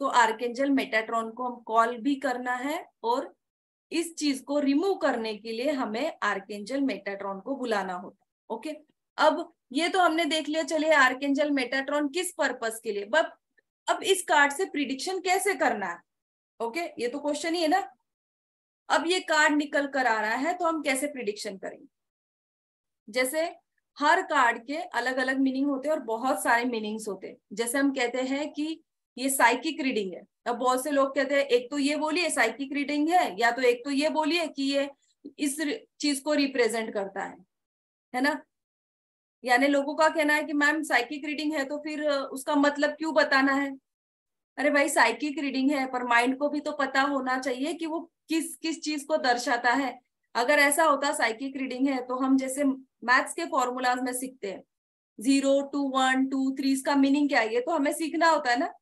Speaker 1: तो आर्केंजल मेटाट्रॉन को हम कॉल भी करना है और इस चीज़ को रिमूव करने के लिए हमें आर्केंजल मेटाट्रॉन को बुलाना होता है। ओके अब ये तो हमने देख लिया, चलिए आर्केंजल मेटाट्रॉन किस पर्पस के लिए? बट अब इस कार्ड से प्रिडिक्शन कैसे करना है? ओके ये तो क्वेश्चन ही है ना? अब ये कार्ड निकल कर आ रहा है तो हम कैसे प्रिडिक्शन करेंगे? जैसे हर कार्ड के अलग अलग मीनिंग होते हैं और बहुत सारे मीनिंग्स होते हैं। जैसे हम कहते हैं कि ये साइकिक रीडिंग है। अब बहुत से लोग कहते हैं, एक तो ये बोलिए साइकिक रीडिंग है, या तो एक तो ये बोलिए कि ये इस चीज़ को रिप्रेजेंट करता है। है ना? यानी लोगों का कहना है कि मैम साइकिक रीडिंग है तो फिर उसका मतलब क्यों बताना है? अरे भाई साइकिक रीडिंग है, पर माइंड को भी तो पता होना चाहिए कि वो किस किस चीज़ को दर्शाता है। अगर ऐसा होता साइकिक रीडिंग है तो हम जैसे मैथ्स के फॉर्मूलाज में सीखते हैं। Zero two one two three इसका मीनिंग क्या है? ये तो हमें सीखना होता है ना?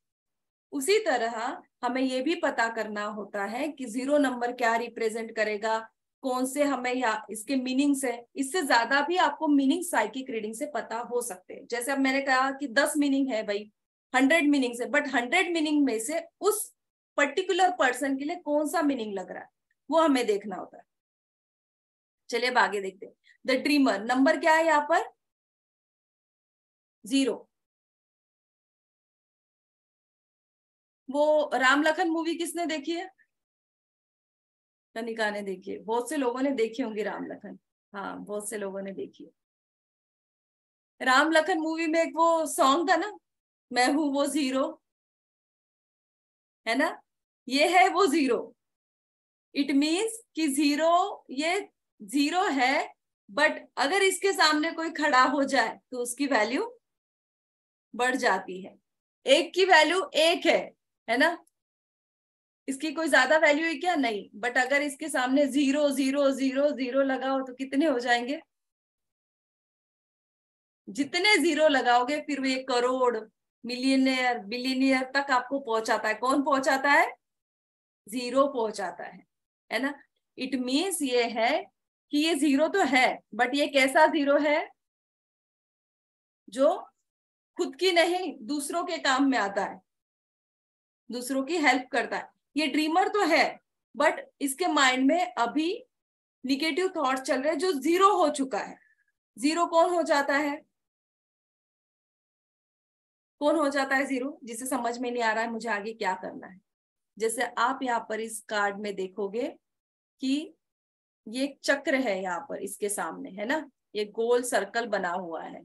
Speaker 1: उसी तरह हमें ये भी पता करना होता है कि ज़ीरो नंबर क्या रिप्रेजेंट करेगा कौन से हमें या इसके मीनिंग्स है, इससे ज़्यादा भी आपको मीनिंग साइकिक रीडिंग से पता हो सकते हैं। जैसे अब मैंने कहा कि दस मीनिंग है भाई हंड्रेड मीनिंग है बट हंड्रेड मीनिंग में से उस पर्टिकुलर पर्सन के लिए कौन सा मीनिंग लग रहा है, वो हमें देखना होता है। चलिए अब आगे देखते हैं। द ड्रीमर नंबर क्या है यहाँ पर? ज़ीरो वो राम लखन मूवी किसने देखी है? कनिका ने देखी। है बहुत से लोगों ने देखी होंगी राम लखन। हाँ बहुत से लोगों ने देखी है। राम लखन मूवी में एक वो सॉन्ग था ना, मैं हूँ वो ज़ीरो है ना? ये है वो ज़ीरो इट मीन्स कि ज़ीरो ये ज़ीरो है बट अगर इसके सामने कोई खड़ा हो जाए तो उसकी वैल्यू बढ़ जाती है। एक की वैल्यू एक है है ना? इसकी कोई ज़्यादा वैल्यू है क्या? नहीं. बट अगर इसके सामने ज़ीरो ज़ीरो ज़ीरो ज़ीरो लगाओ तो कितने हो जाएँगे? जितने ज़ीरो लगाओगे, फिर वो एक करोड़ मिलियनियर बिलियनियर तक आपको पहुंचाता है। कौन पहुंचाता है? ज़ीरो पहुंचाता है। है ना? इट मीन्स ये है कि ये ज़ीरो तो है बट ये कैसा ज़ीरो है? जो खुद की नहीं, दूसरों के काम में आता है। दूसरों की हेल्प करता है। ये ड्रीमर तो है बट इसके माइंड में अभी निगेटिव थॉट चल रहे जो ज़ीरो हो चुका है। ज़ीरो कौन हो जाता है? कौन हो जाता है ज़ीरो जिसे समझ में नहीं आ रहा है, मुझे आगे क्या करना है। जैसे आप यहाँ पर इस कार्ड में देखोगे कि ये चक्र है यहाँ पर, इसके सामने, है ना? ये गोल सर्कल बना हुआ है।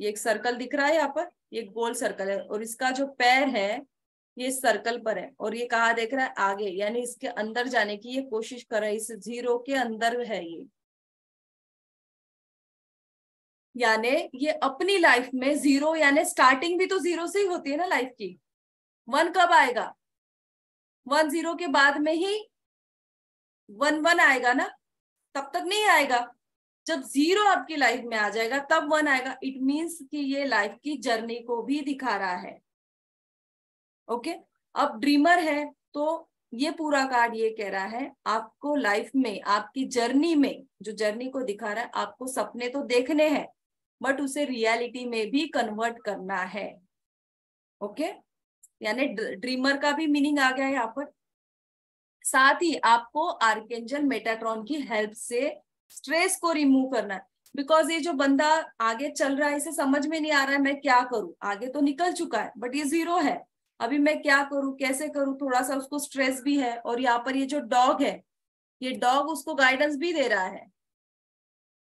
Speaker 1: ये एक सर्कल दिख रहा है यहाँ पर, ये गोल सर्कल है और इसका जो पैर है, ये सर्कल पर है और ये कहा देख रहा है? आगे, यानी इसके अंदर जाने की ये कोशिश कर रहा है, इस ज़ीरो के अंदर है ये। यानी ये अपनी लाइफ में ज़ीरो यानी स्टार्टिंग भी तो ज़ीरो से ही होती है ना लाइफ की। वन कब आएगा? वन ज़ीरो के बाद में ही वन वन आएगा ना? तब तक नहीं आएगा। जब ज़ीरो आपकी लाइफ में आ जाएगा, तब वन आएगा इट मीन्स कि ये लाइफ की जर्नी को भी दिखा रहा है ओके okay? अब ड्रीमर है तो ये पूरा कार्ड ये कह रहा है, आपको लाइफ में, आपकी जर्नी में, जो जर्नी को दिखा रहा है, आपको सपने तो देखने हैं बट उसे रियलिटी में भी कन्वर्ट करना है ओके okay? यानी ड्रीमर का भी मीनिंग आ गया है यहाँ पर साथ ही आपको आर्केंजल मेटाट्रॉन की हेल्प से स्ट्रेस को रिमूव करना है। बिकॉज़ ये जो बंदा आगे चल रहा है, इसे समझ में नहीं आ रहा है, मैं क्या करूँ? आगे तो निकल चुका है बट ये ज़ीरो है। अभी मैं क्या करूँ, कैसे करूँ? थोड़ा सा उसको स्ट्रेस भी है और यहाँ पर ये जो डॉग है, ये डॉग उसको गाइडेंस भी दे रहा है।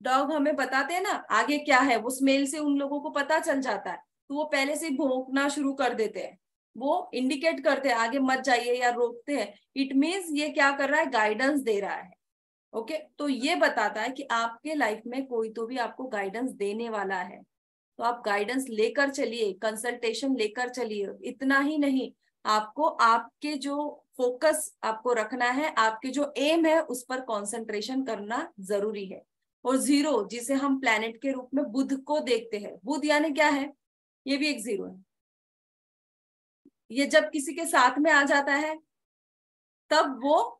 Speaker 1: डॉग हमें बताते हैं ना, आगे क्या है? वो स्मेल से उन लोगों को पता चल जाता है। तो वो पहले से भोंकना शुरू कर देते हैं। वो इंडिकेट करते हैं, आगे मत जाइए या रोकते हैं। इट मीन्स ये क्या कर रहा है? गाइडेंस दे रहा है। ओके? तो ये बताता है कि आपके लाइफ में कोई तो भी आपको गाइडेंस देने वाला है। तो आप गाइडेंस लेकर चलिए कंसल्टेशन लेकर चलिए, इतना ही नहीं। आपको आपके जो फोकस आपको रखना है, आपके जो एम है, उस पर कंसंट्रेशन करना ज़रूरी है। और ज़ीरो जिसे हम प्लेनेट के रूप में बुध को देखते हैं। बुध यानी क्या है? ये भी एक ज़ीरो है। ये जब किसी के साथ में आ जाता है, तब वो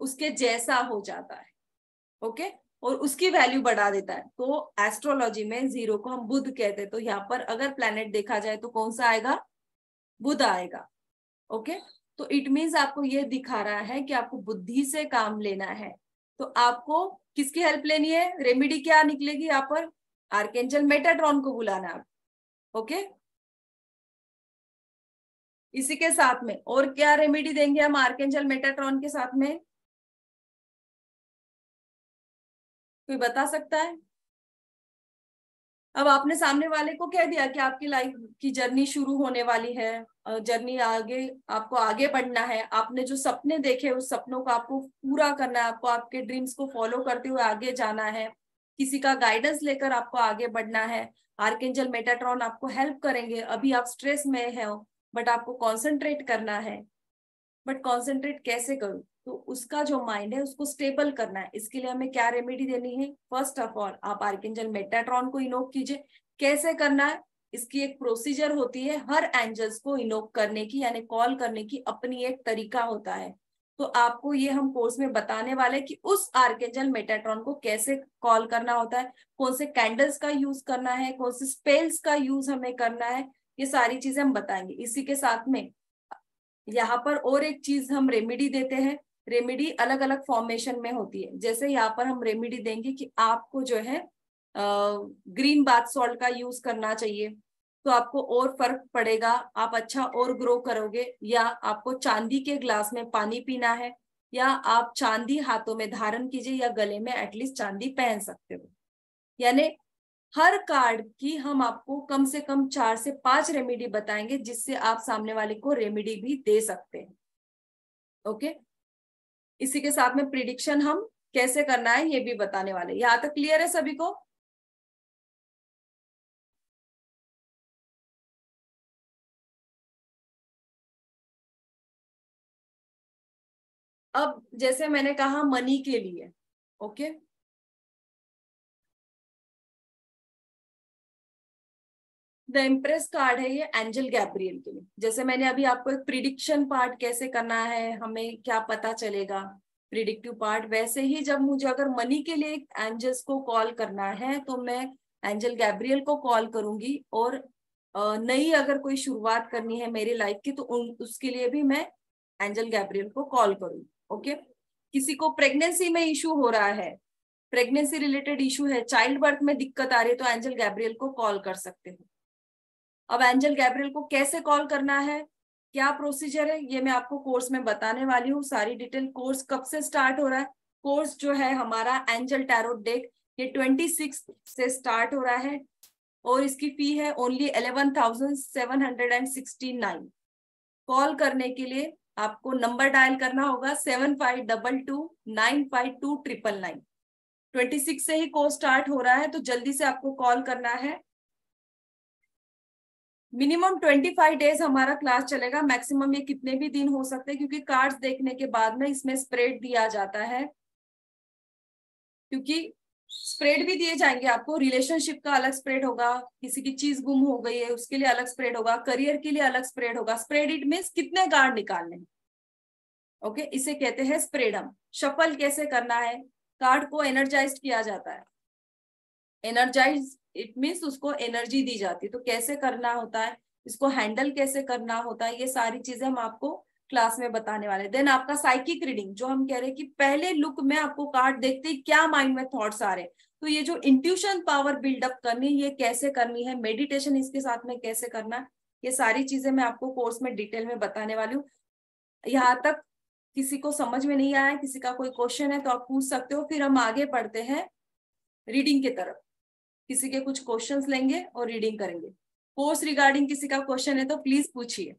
Speaker 1: उसके जैसा हो जाता है, ओके? और उसकी वैल्यू बढ़ा देता है। तो एस्ट्रोलॉजी में ज़ीरो को हम बुध कहते हैं। तो यहाँ पर अगर प्लेनेट देखा जाए तो कौन सा आएगा? बुध आएगा, ओके? तो इट मीन्स आपको ये दिखा रहा है कि आपको बुद्धि से काम लेना है। तो आपको किसकी हेल्प लेनी है? रेमेडी क्या निकलेगी यहाँ पर? आर्केंजल मेटाट्रॉन को बुलाना आप ओके? इसी के साथ में। और क्या रेमेडी देंगे हम आर्केंजल मेटाट्रॉन के साथ में? कोई बता सकता है? अब आपने सामने वाले को कह दिया कि आपकी लाइफ की जर्नी शुरू होने वाली है जर्नी आगे, आपको आगे बढ़ना है। आपने जो सपने देखे, उस सपनों को आपको पूरा करना है। आपको आपके ड्रीम्स को फॉलो करते हुए आगे जाना है। किसी का गाइडेंस लेकर आपको आगे बढ़ना है। आर्केंजल मेटाट्रॉन आपको हेल्प करेंगे। अभी आप स्ट्रेस में है बट आपको कॉन्सेंट्रेट करना है। बट कॉन्सेंट्रेट कैसे करूँ? तो उसका जो माइंड है, उसको स्टेबल करना है। इसके लिए हमें क्या रेमेडी देनी है? फ़र्स्ट ऑफ़ ऑल आप आर्केंजल मेटाट्रॉन को इनोक कीजिए। कैसे करना है? इसकी एक प्रोसीजर होती है, हर एंजल्स को इनोक करने की, यानी कॉल करने की अपनी एक तरीका होता है। तो आपको ये हम कोर्स में बताने वाले कि उस आर्केंजल मेटाट्रॉन को कैसे कॉल करना होता है, कौन से कैंडल्स का यूज़ करना है, कौन से स्पेल्स का यूज़ हमें करना है, ये सारी चीज़ें हम बताएँगे। इसी के साथ में यहाँ पर और एक चीज़ हम रेमेडी देते हैं रेमेडी अलग अलग फॉर्मेशन में होती है। जैसे यहाँ पर हम रेमेडी देंगे कि आपको जो है ग्रीन बाथ सॉल्ट का यूज़ करना चाहिए। तो आपको और फ़र्क पड़ेगा, आप अच्छा और ग्रो करोगे, या आपको चांदी के ग्लास में पानी पीना है, या आप चांदी हाथों में धारण कीजिए, या गले में एटलीस्ट चांदी पहन सकते हो। यानी हर कार्ड की हम आपको कम से कम चार से पाँच रेमेडी बताएँगे, जिससे आप सामने वाले को रेमेडी भी दे सकते हैं। ओके इसी के साथ में प्रिडिक्शन हम कैसे करना है ये भी बताने वाले यहाँ तक क्लियर है सभी को? अब जैसे मैंने कहा मनी के लिए ओके द इम्प्रेस कार्ड है ये एंजल गैब्रियल के लिए। जैसे मैंने अभी आपको एक प्रिडिक्शन पार्ट कैसे करना है, हमें क्या पता चलेगा प्रिडिक्टिव पार्ट वैसे ही जब मुझे अगर मनी के लिए एंजल्स को कॉल करना है तो मैं एंजल गैब्रियल को कॉल करूँगी और नई अगर कोई शुरुआत करनी है मेरी लाइफ की तो उन, उसके लिए भी मैं एंजल गैब्रियल को कॉल करूँगी ओके किसी को प्रेगनेंसी में इशू हो रहा है प्रेगनेंसी रिलेटेड इशू है चाइल्ड बर्थ में दिक्कत आ रही है तो एंजल गैब्रियल को कॉल कर सकते हो। अब एंजल गैब्रियल को कैसे कॉल करना है? क्या प्रोसीजर है? ये मैं आपको कोर्स में बताने वाली हूँ। सारी डिटेल कोर्स कब से स्टार्ट हो रहा है? कोर्स जो है हमारा एंजल टैरो डेक, ये ट्वेंटी सिक्स से स्टार्ट हो रहा है और इसकी फ़ी है only eleven thousand seven hundred and sixty nine. Call करने के लिए आपको नंबर डायल करना होगा seven five double two nine five two triple nine. Twenty six से ही कोर्स स्टार्ट हो रहा है तो जल्दी से आपको कॉल करना है। मिनिमम ट्वेंटी फाइव डेज़ हमारा क्लास चलेगा। मैक्सिमम ये कितने भी दिन हो सकते हैं, क्योंकि कार्ड्स देखने के बाद में इसमें स्प्रेड दिया जाता है। क्योंकि स्प्रेड भी दिए जाएँगे आपको। रिलेशनशिप का अलग स्प्रेड होगा, किसी की चीज़ गुम हो गई है, उसके लिए अलग स्प्रेड होगा, करियर के लिए अलग स्प्रेड होगा। स्प्रेड इट मीन कितने कार्ड निकालने ओके, इसे कहते हैं स्प्रेडम। शफल कैसे करना है? कार्ड को एनर्जाइज किया जाता है। एनर्जाइज इट मीन्स उसको एनर्जी दी जाती है। तो कैसे करना होता है? इसको हैंडल कैसे करना होता है? ये सारी चीज़ें हम आपको क्लास में बताने वाले देन आपका साइकिक रीडिंग जो हम कह रहे हैं कि पहले लुक में आपको कार्ड देखते ही क्या माइंड में थॉट्स आ रहे हैं। तो ये जो इंट्यूशन पावर बिल्डअप करनी, ये कैसे करनी है? मेडिटेशन इसके साथ में कैसे करना है? ये सारी चीज़ें मैं आपको कोर्स में डिटेल में बताने वाली हूँ। यहाँ तक किसी को समझ में नहीं आया किसी का कोई क्वेश्चन है तो आप पूछ सकते हो। फिर हम आगे बढ़ते हैं रीडिंग की तरफ़। किसी के कुछ क्वेश्चंस लेंगे और रीडिंग करेंगे। कोर्स रिगार्डिंग किसी का क्वेश्चन है तो प्लीज़ पूछिए।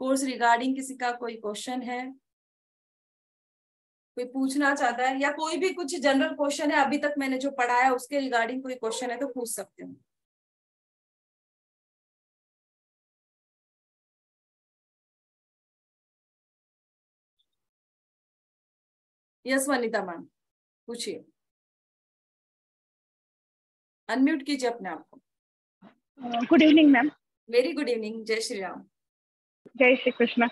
Speaker 1: कोर्स रिगार्डिंग किसी का कोई क्वेश्चन है, कोई पूछना चाहता है या कोई भी कुछ जनरल क्वेश्चन है, अभी तक मैंने जो पढ़ाया उसके रिगार्डिंग कोई क्वेश्चन है तो पूछ सकते हो। यस वनिता मैम पूछिए। अनम्यूट कीजिए अपने आप को।
Speaker 3: Good evening ma'am
Speaker 1: very good evening जय श्री राम
Speaker 3: जय श्री कृष्ण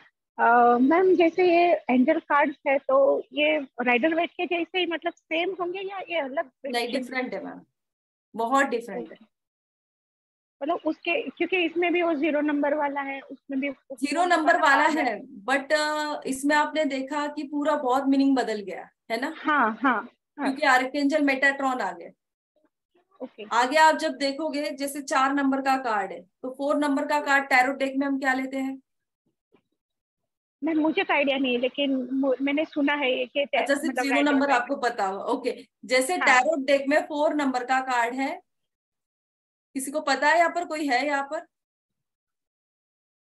Speaker 3: मैम जैसे ये एंजल कार्ड है तो ये राइडर वेट के जैसे ही मतलब सेम होंगे या ये अलग
Speaker 1: नहीं डिफरेंट है मैम बहुत डिफरेंट है।
Speaker 3: मतलब उसके क्योंकि इसमें भी वो ज़ीरो नंबर वाला है उसमें भी
Speaker 1: ज़ीरो नंबर वाला है। बट इसमें आपने देखा कि पूरा बहुत मीनिंग बदल गया है ना?
Speaker 3: हाँ हाँ,
Speaker 1: हाँ। क्योंकि आर्केंजल मेटाट्रॉन आ गए।
Speaker 3: ओके
Speaker 1: आगे आप जब देखोगे जैसे चार नंबर का कार्ड है तो फोर नंबर का कार्ड टैरो डेक में हम क्या लेते हैं?
Speaker 3: मैम मुझे तो आइडिया नहीं है लेकिन मैंने सुना है कि
Speaker 1: अच्छा सिर्फ़ मतलब ज़ीरो नंबर आपको पता हो ओके जैसे हाँ. टैरो डेक में फोर नंबर का कार्ड है किसी को पता है यहाँ पर? कोई है यहाँ पर?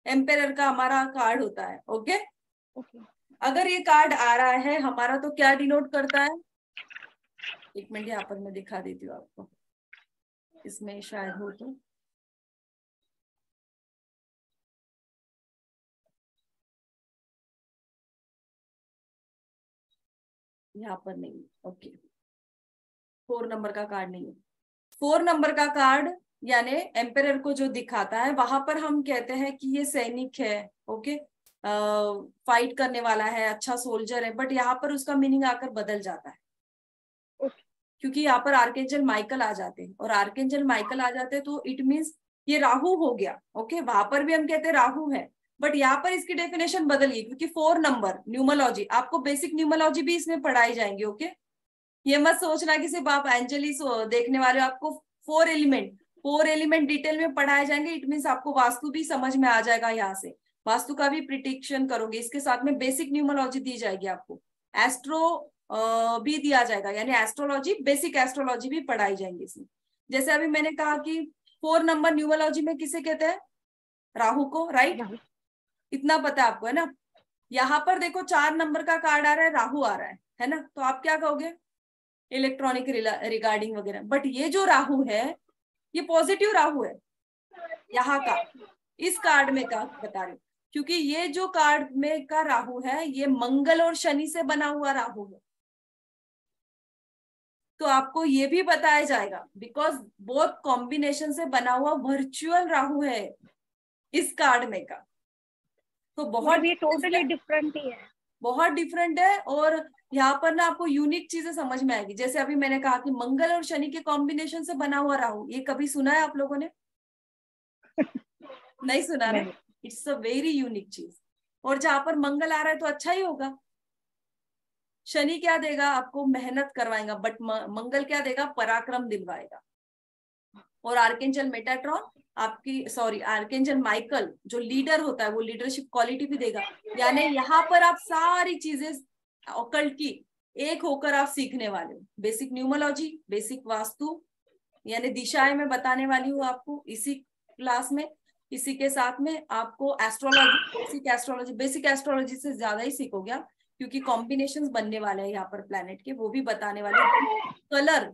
Speaker 1: एम्पेयर का हमारा कार्ड होता है ओके
Speaker 3: ओके
Speaker 1: अगर ये कार्ड आ रहा है हमारा तो क्या डिनोट करता है? एक मिनट यहाँ पर मैं दिखा देती हूँ आपको। इसमें शायद हो तो। यहाँ पर नहीं ओके फोर नंबर का कार्ड नहीं है। फोर नंबर का कार्ड यानी एम्पेयर को जो दिखाता है, वहाँ पर हम कहते हैं कि ये सैनिक है ओके फाइट करने वाला है अच्छा सोल्जर है बट यहाँ पर उसका मीनिंग आकर बदल जाता है। क्योंकि यहाँ पर आर्केंजल माइकल आ जाते हैं। और आर्केंजल माइकल आ जाते हैं तो इट मीन्स ये राहु हो गया। ओके वहाँ पर भी हम कहते हैं राहु है। बट यहाँ पर इसकी डेफिनेशन बदल गई क्योंकि फोर नंबर न्यूमोलॉजी आपको बेसिक न्यूमोलॉजी भी इसमें पढ़ाई जाएँगे ओके ये मत सोचना कि सिर्फ़ आप एंजली देखने वाले आपको four element four element detail में पढ़ाए जाएँगे। इट मीन्स आपको वास्तु भी समझ में आ जाएगा यहाँ से। वास्तु का भी प्रिटिक्शन करोगे। इसके साथ में बेसिक न्यूमोलॉजी दी जाएगी आपको। एस्ट्रो भी दिया जाएगा यानी एस्ट्रोलॉजी बेसिक एस्ट्रोलॉजी भी पढ़ाई जाएँगी इसमें। जैसे अभी मैंने कहा कि फोर नंबर न्यूमोलॉजी में किसे कहते हैं? राहु को राइट इतना पता है आपको है ना? यहाँ पर देखो चार नंबर का कार्ड आ रहा है राहु आ रहा है है ना? तो आप क्या कहोगे? इलेक्ट्रॉनिक रिगार्डिंग वगैरह। बट ये जो राहु है ये पॉजिटिव राहु है। यहाँ का इस कार्ड में का बता रही क्योंकि ये जो कार्ड में का राहु है ये मंगल और शनि से बना हुआ राहु है। तो आपको ये भी बताया जाएगा बिकॉज़ बहुत कॉम्बिनेशन से बना हुआ वर्चुअल राहु है इस कार्ड में का। तो बहुत
Speaker 3: ये टोटली डिफरेंट ही। है
Speaker 1: बहुत डिफरेंट है और यहाँ पर ना आपको यूनिक चीज़ें समझ में आएगी। जैसे अभी मैंने कहा कि मंगल और शनि के कॉम्बिनेशन से बना हुआ राहु ये कभी सुना है आप लोगों ने? नहीं सुना ना? इट्स अ वेरी यूनिक चीज़। और जहाँ पर मंगल आ रहा है तो अच्छा ही होगा। शनि क्या देगा? आपको मेहनत करवाएगा बट मंगल क्या देगा? पराक्रम दिलवाएगा। और आर्केंजल मेटाट्रॉन, आपकी सॉरी आर्केंजल माइकल, जो लीडर होता है, वो लीडरशिप क्वालिटी भी देगा। यानी यहाँ पर आप सारी चीज़ें ऑकल्ट की, एक होकर आप सीखने वाले हो। बेसिक न्यूमोलॉजी बेसिक वास्तु, यानी दिशाएँ मैं बताने वाली हूँ आपको। इसी क्लास में, इसी के साथ में आपको astrology basic astrology basic astrology से ज़्यादा ही सीखोगे आप। क्योंकि कॉम्बिनेशन बनने वाले हैं यहाँ पर प्लेनेट के, वो भी बताने वाले कलर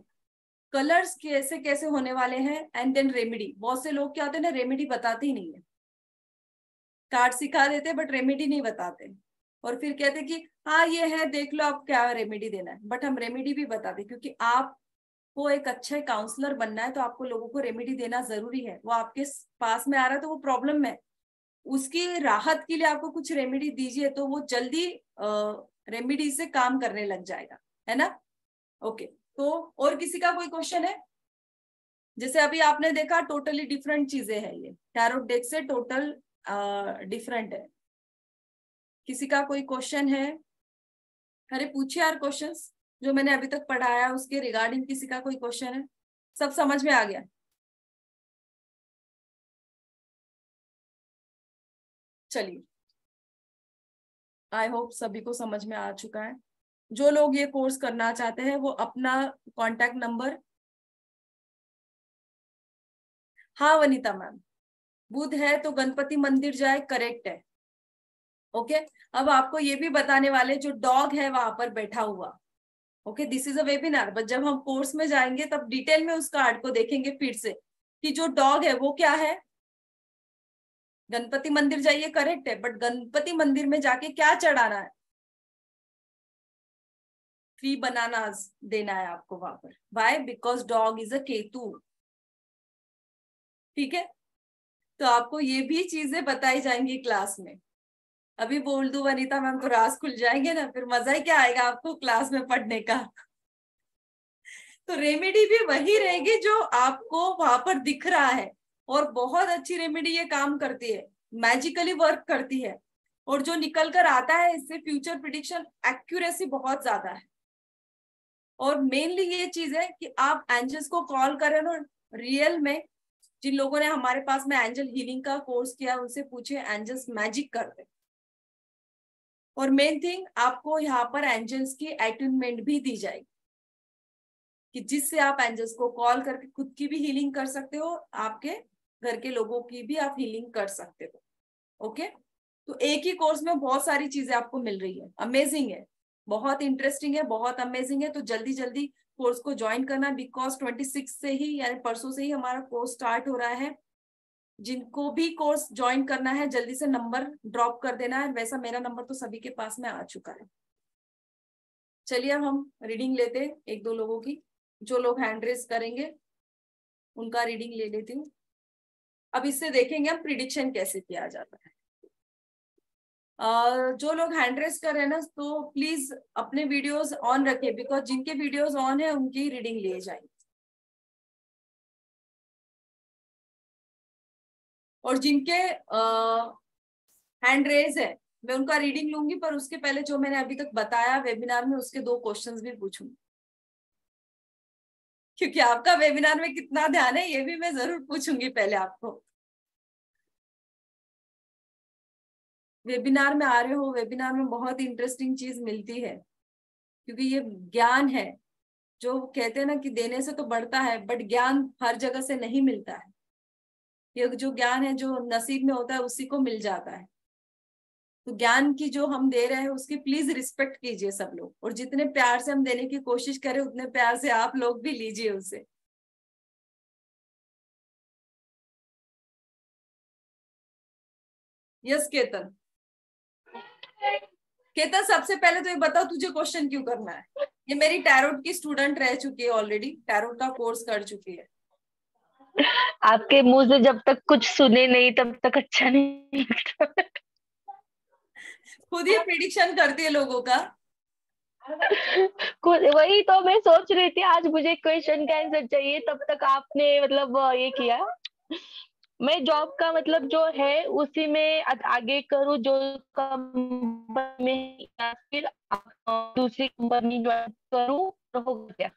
Speaker 1: कलर्स कैसे कैसे होने वाले हैं? एंड देन रेमेडी बहुत से लोग क्या होते हैं ना रेमेडी बताते ही नहीं है। कार्ड सिखा देते बट रेमेडी नहीं बताते। और फिर कहते कि हाँ ये है, देख लो आप क्या रेमेडी देना है। बट हम रेमेडी भी बताते क्योंकि आप आपको एक अच्छे काउंसलर बनना है तो आपको लोगों को रेमेडी देना ज़रूरी है। वो आपके पास में आ रहा है तो वो प्रॉब्लम में उसकी राहत के लिए आपको कुछ रेमेडी दीजिए तो वो जल्दी रेमेडी से काम करने लग जाएगा, है ना? ओके तो और किसी का कोई क्वेश्चन है? जैसे अभी आपने देखा टोटली डिफरेंट चीज़ें हैं ये। टैरोट डेक से टोटल डिफरेंट है। किसी का कोई क्वेश्चन है? अरे, पूछिए यार क्वेश्चंस जो मैंने अभी तक पढ़ाया, उसके रिगार्डिंग किसी का कोई क्वेश्चन है? सब समझ में आ गया। चलिए। आई होप सभी को समझ में आ चुका है। जो लोग ये कोर्स करना चाहते हैं, वो अपना कॉन्टेक्ट नंबर हाँ वनीता मैम, बुध है तो गणपति मंदिर जाए करेक्ट है। ओके अब आपको ये भी बताने वाले जो डॉग है वहाँ पर बैठा हुआ। Okay this is a webinar but जब हम कोर्स में जाएँगे, तब डिटेल में उस कार्ड को देखेंगे फिर से कि जो डॉग है, वो क्या है? गणपति मंदिर जाइए करेक्ट है बट गणपति मंदिर में जाके क्या चढ़ाना है? थ्री बनानास देना है आपको वहाँ पर। Why because dog is a Ketu. ठीक है? तो आपको ये भी चीज़ें बताई जाएँगी क्लास में। अभी बोल दू, वनीता मैम तो रास खुल जाएँगे ना, फिर मज़ा ही क्या आएगा आपको क्लास में पढ़ने का? तो रेमेडी भी वही रहेगी जो आपको वहाँ पर दिख रहा है। और बहुत अच्छी रेमेडी ये काम करती है मैजिकली वर्क करती है। और जो निकल कर आता है, इससे फ्यूचर प्रिडिक्शन एक्यूरेसी बहुत ज़्यादा है। और मेनली ये चीज़ है कि आप एंजल्स को कॉल करें ना रियल में, जिन लोगों ने हमारे पास में एंजल हीलिंग का कोर्स किया, उनसे पूछे एंजल्स मैजिक कर दे और मेन थिंग आपको यहाँ पर एंजल्स की एटूनमेंट भी दी जाएगी। कि जिससे आप एंजल्स को कॉल करके खुद की भी हीलिंग कर सकते हो, आपके घर के लोगों की भी आप हीलिंग कर सकते हो ओके तो एक ही कोर्स में बहुत सारी चीज़ें आपको मिल रही है। अमेजिंग है, बहुत इंटरेस्टिंग है, बहुत अमेजिंग है। तो जल्दी जल्दी कोर्स को ज्वाइन करना बिकॉज़ ट्वेंटी सिक्स से ही यानी परसों से ही हमारा कोर्स स्टार्ट हो रहा है। जिनको भी कोर्स ज्वाइन करना है, जल्दी से नंबर ड्रॉप कर देना है। वैसा मेरा नंबर तो सभी के पास में आ चुका है। चलिए हम रीडिंग लेते हैं एक दो लोगों की। जो लोग हैंड रेस करेंगे, उनका रीडिंग ले लेती हूँ। अब इससे देखेंगे हम प्रिडिक्शन कैसे किया जाता है। Uh, जो लोग हैंड रेस कर रहे हैं ना तो प्लीज़ अपने वीडियोस ऑन रखें बिकॉज़ जिनके वीडियोस ऑन है उनकी रीडिंग लिए जाएँगे और जिनके हैंड रेज है मैं उनका रीडिंग लूँगी पर उसके पहले जो मैंने अभी तक बताया वेबिनार में उसके दो क्वेश्चंस भी पूछूँगी। क्योंकि आपका वेबिनार में कितना ध्यान है, ये भी मैं ज़रूर पूछूँगी पहले आपको। वेबिनार में आ रहे हो वेबिनार में बहुत इंटरेस्टिंग चीज़ मिलती है। क्योंकि ये ज्ञान है, जो कहते हैं ना कि देने से तो बढ़ता है बट ज्ञान हर जगह से नहीं मिलता है। ये जो ज्ञान है, जो नसीब में होता है, उसी को मिल जाता है। तो ज्ञान की जो हम दे रहे हैं, उसकी प्लीज़ रिस्पेक्ट कीजिए सब लोग। और जितने प्यार से हम देने की कोशिश करें, उतने प्यार से आप लोग भी लीजिए उसे। यस केतन केतन सबसे पहले तो ये बताओ, तुझे क्वेश्चन क्यों करना है? ये मेरी टैरोट की स्टूडेंट रह चुकी है ऑलरेडी टैरोट का कोर्स कर चुकी है।
Speaker 4: आपके मुँह से जब तक कुछ सुने नहीं, तब तक अच्छा नहीं लगता।
Speaker 1: खुद ही प्रिडिक्शन करती है लोगों का।
Speaker 4: वही तो मैं सोच रही थी आज मुझे क्वेश्चन का आंसर चाहिए तब तक आपने मतलब ये किया। मैं जॉब का मतलब जो है उसी में आगे करूँ जो कंपनी में या फिर दूसरी कंपनी ज्वाइन करूँ हो गया।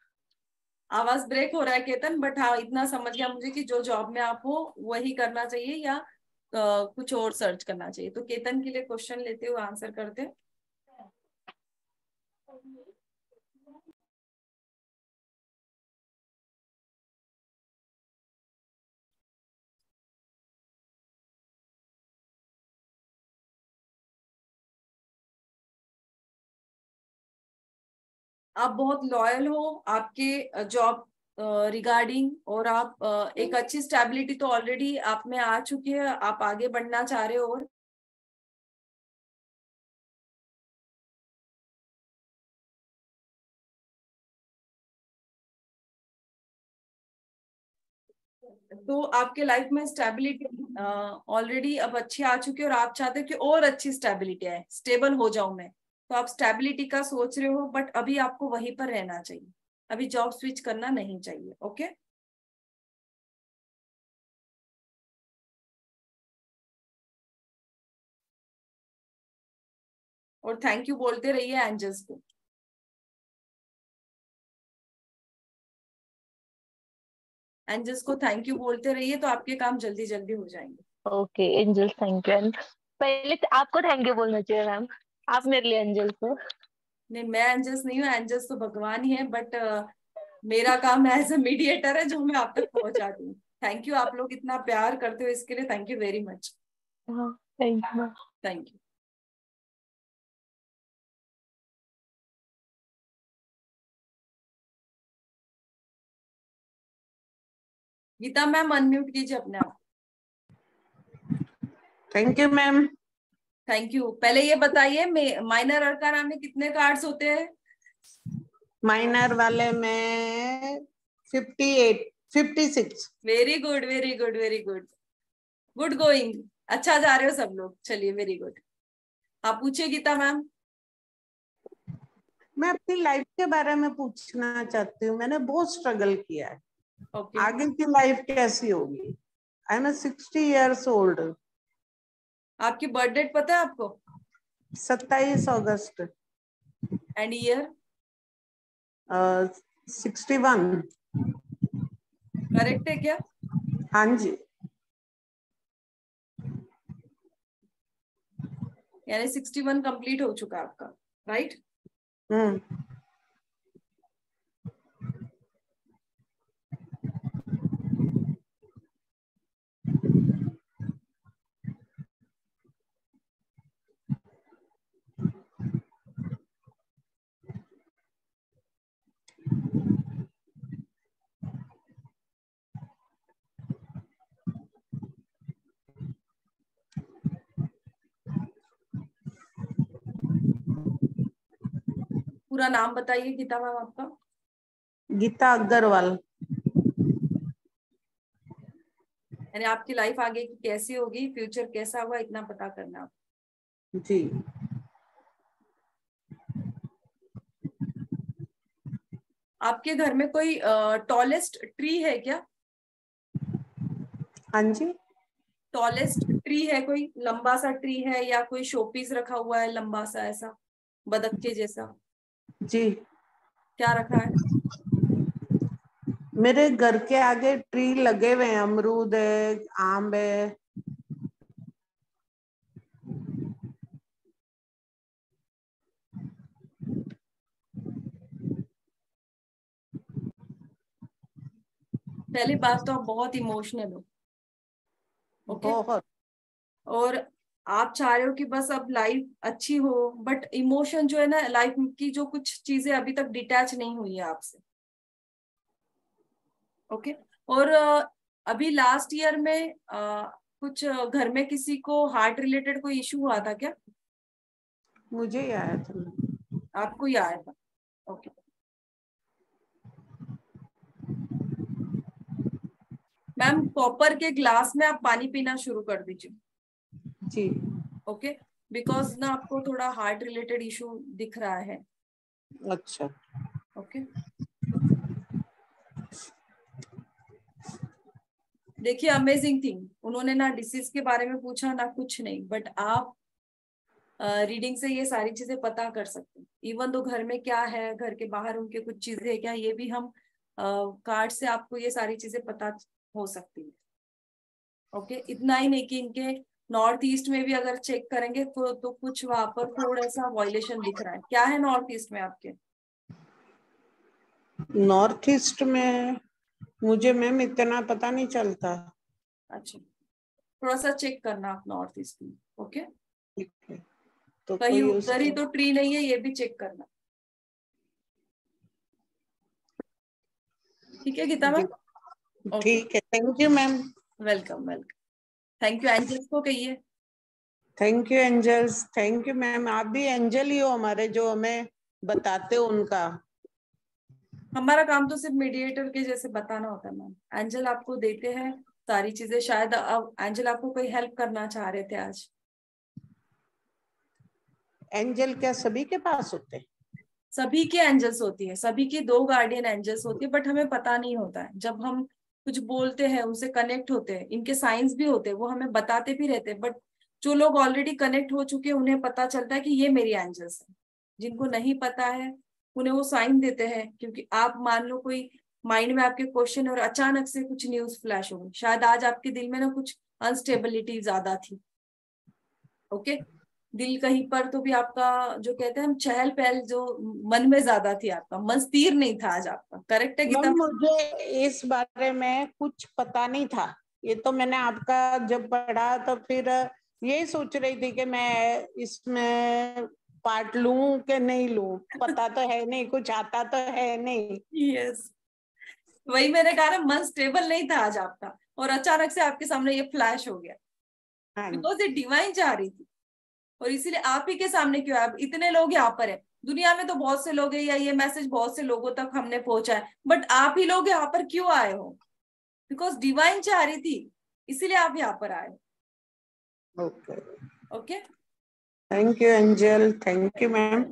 Speaker 1: आवाज़ ब्रेक हो रहा है केतन बट हाँ इतना समझ गया मुझे कि जो जॉब में आप हो वही करना चाहिए या कुछ और सर्च करना चाहिए। तो केतन के लिए क्वेश्चन लेते हुए आंसर करते हैं। आप बहुत लॉयल हो, आपके जॉब रिगार्डिंग uh, और आप uh, एक अच्छी स्टेबिलिटी तो ऑलरेडी आप में आ चुकी है आप आगे बढ़ना चाह रहे हो और तो आपके लाइफ में स्टेबिलिटी ऑलरेडी अब अच्छी आ चुकी है और आप चाहते हो कि और अच्छी स्टेबिलिटी है स्टेबल हो जाऊँ मैं। तो आप स्टेबिलिटी का सोच रहे हो बट अभी आपको वहीं पर रहना चाहिए। अभी जॉब स्विच करना नहीं चाहिए ओके और थैंक यू बोलते रहिए एंजल्स को। एंजल्स को थैंक यू बोलते रहिए तो आपके काम जल्दी जल्दी हो जाएँगे।
Speaker 4: ओके एंजल्स थैंक यू पहले आपको थैंक यू बोलना चाहिए मैम आप मेरे लिए एंजल्स हो।
Speaker 1: नहीं मैं एंजल्स नहीं हूँ एंजल्स तो भगवान ही है बट uh, मेरा काम एज अ मीडिएटर है जो मैं आप तक पहुँचा दूँ थैंक यू आप लोग इतना प्यार करते हो इसके लिए thank you very much
Speaker 4: thank you
Speaker 1: thank you Geeta ma'am unmute कीजिए अपने आप।
Speaker 5: Thank you ma'am
Speaker 1: thank you पहले ये बताइए माइनर अरकाना में कितने कार्ड्स होते हैं?
Speaker 5: माइनर वाले में fifty eight fifty six
Speaker 1: very good very good very good good going अच्छा जा रहे हो सब लोग. चलिए वेरी गुड आप पूछिए गीता मैम.
Speaker 5: मैं अपनी लाइफ के बारे में पूछना चाहती हूँ. मैंने बहुत स्ट्रगल किया है.
Speaker 1: ओके
Speaker 5: आगे की लाइफ कैसी होगी? I am sixty years old
Speaker 1: आपकी बर्थ डेट पता है आपको?
Speaker 5: सत्ताईस अगस्त।
Speaker 1: And year
Speaker 5: sixty one.
Speaker 1: Correct है क्या?
Speaker 5: हाँ जी।
Speaker 1: यानी सिक्सटी वन कंप्लीट हो चुका आपका राइट
Speaker 5: हम्म।
Speaker 1: पूरा नाम बताइए गीता मैम आपका।
Speaker 5: गीता अग्रवाल।
Speaker 1: यानी आपकी लाइफ आगे की कैसी होगी फ्यूचर कैसा होगा इतना पता करना। आप
Speaker 5: जी।
Speaker 1: आपके घर में कोई टॉलेस्ट ट्री है क्या?
Speaker 5: हाँ जी।
Speaker 1: टॉलेस्ट ट्री है कोई? लंबा सा ट्री है या कोई शोपीस रखा हुआ है लंबा सा ऐसा बदक के जैसा?
Speaker 5: जी।
Speaker 1: क्या रखा है?
Speaker 5: मेरे घर के आगे ट्री लगे हुए हैं अमरूद है आम है।
Speaker 1: पहली बात तो आप बहुत इमोशनल हो। ओके
Speaker 5: बहुत।
Speaker 1: और आप चाह रहे हो कि बस अब लाइफ अच्छी हो बट इमोशन जो है ना लाइफ की जो कुछ चीज़ें अभी तक डिटैच नहीं हुई है आपसे। Okay okay? और अभी लास्ट ईयर में अ, कुछ घर में किसी को हार्ट रिलेटेड कोई इशू हुआ था क्या?
Speaker 5: मुझे ही आया था।
Speaker 1: आपको ही आया था। ओके मैम कॉपर के ग्लास में आप पानी पीना शुरू कर दीजिए।
Speaker 5: जी।
Speaker 1: ओके बिकॉज़ ना आपको थोड़ा हार्ट रिलेटेड इशू दिख रहा है।
Speaker 5: अच्छा।
Speaker 1: ओके देखिए अमेजिंग थिंग उन्होंने ना डिसीज के बारे में पूछा ना कुछ नहीं बट आप रीडिंग uh, से ये सारी चीज़ें पता कर सकते हैं। इवन तो घर में क्या है घर के बाहर उनके कुछ चीज़ें है क्या ये भी हम कार्ड uh, से आपको ये सारी चीज़ें पता हो सकती है। Okay okay? इतना ही नहीं कि इनके नॉर्थ ईस्ट में भी अगर चेक करेंगे तो, तो कुछ वहाँ पर थोड़ा सा वॉयलेशन दिख रहा है। क्या है नॉर्थ ईस्ट में आपके?
Speaker 5: नॉर्थ ईस्ट में मुझे मैम इतना पता नहीं चलता।
Speaker 1: अच्छा। थोड़ा सा चेक करना आप नॉर्थ ईस्ट में ओके?
Speaker 5: तो
Speaker 1: कहीं उधर ही तो ट्री नहीं है ये भी चेक करना। ठीक है गीता मैम?
Speaker 5: ठीक है। Thank you ma'am.
Speaker 1: Welcome welcome. Thank you angels को कहिए।
Speaker 5: Thank you angels thank you ma'am आप भी एंजल ही हो हमारे जो हमें बताते हो उनका।
Speaker 1: हमारा काम तो सिर्फ़ मीडिएटर के जैसे बताना होता है मैम एंजल आपको देते हैं सारी चीज़ें। शायद अब एंजल आपको कोई हेल्प करना चाह रहे थे आज।
Speaker 5: एंजल क्या सभी के पास होते? हैं
Speaker 1: सभी के एंजल्स होती है। सभी की दो गार्डियन एंजल्स होती है बट हमें पता नहीं होता है। जब हम कुछ बोलते हैं, उनसे कनेक्ट होते हैं। इनके साइंस भी होते हैं, वो हमें बताते भी रहते हैं। बट जो लोग ऑलरेडी कनेक्ट हो चुके हैं, उन्हें पता चलता है कि ये मेरी एंजल्स है। जिनको नहीं पता है, उन्हें वो साइन देते हैं, क्योंकि आप मान लो कोई माइंड में आपके क्वेश्चन और अचानक से कुछ न्यूज़ फ्लैश हो गई। शायद आज आपके दिल में ना कुछ अनस्टेबिलिटी ज़्यादा थी। ओके दिल कहीं पर तो भी आपका जो कहते हैं हम चहल पहल जो मन में ज़्यादा थी आपका मन स्थिर नहीं था आज आपका। करेक्ट है
Speaker 5: मैम मुझे इस बारे में कुछ पता नहीं था। ये तो मैंने आपका जब पढ़ा तो फिर यही सोच रही थी कि मैं इसमें पार्ट लू कि नहीं लू? पता तो है नहीं कुछ आता तो है नहीं।
Speaker 1: यस वही मैंने कहा ना मन स्टेबल नहीं था आज आपका। और अचानक से आपके सामने ये फ्लैश हो गया। बिकॉज़ ये डिवाइन चाह रही थी। और इसीलिए आप ही के सामने क्यों है? इतने लोग यहाँ पर है। दुनिया में तो बहुत से लोग हैं या ये मैसेज बहुत से लोगों तक हमने पहुँचा है। बट आप ही लोग यहाँ पर क्यों आए हो? बिकॉज़ डिवाइन चाह रही थी इसीलिए आप यहाँ पर आए
Speaker 5: okay
Speaker 1: okay
Speaker 5: thank you angel thank you ma'am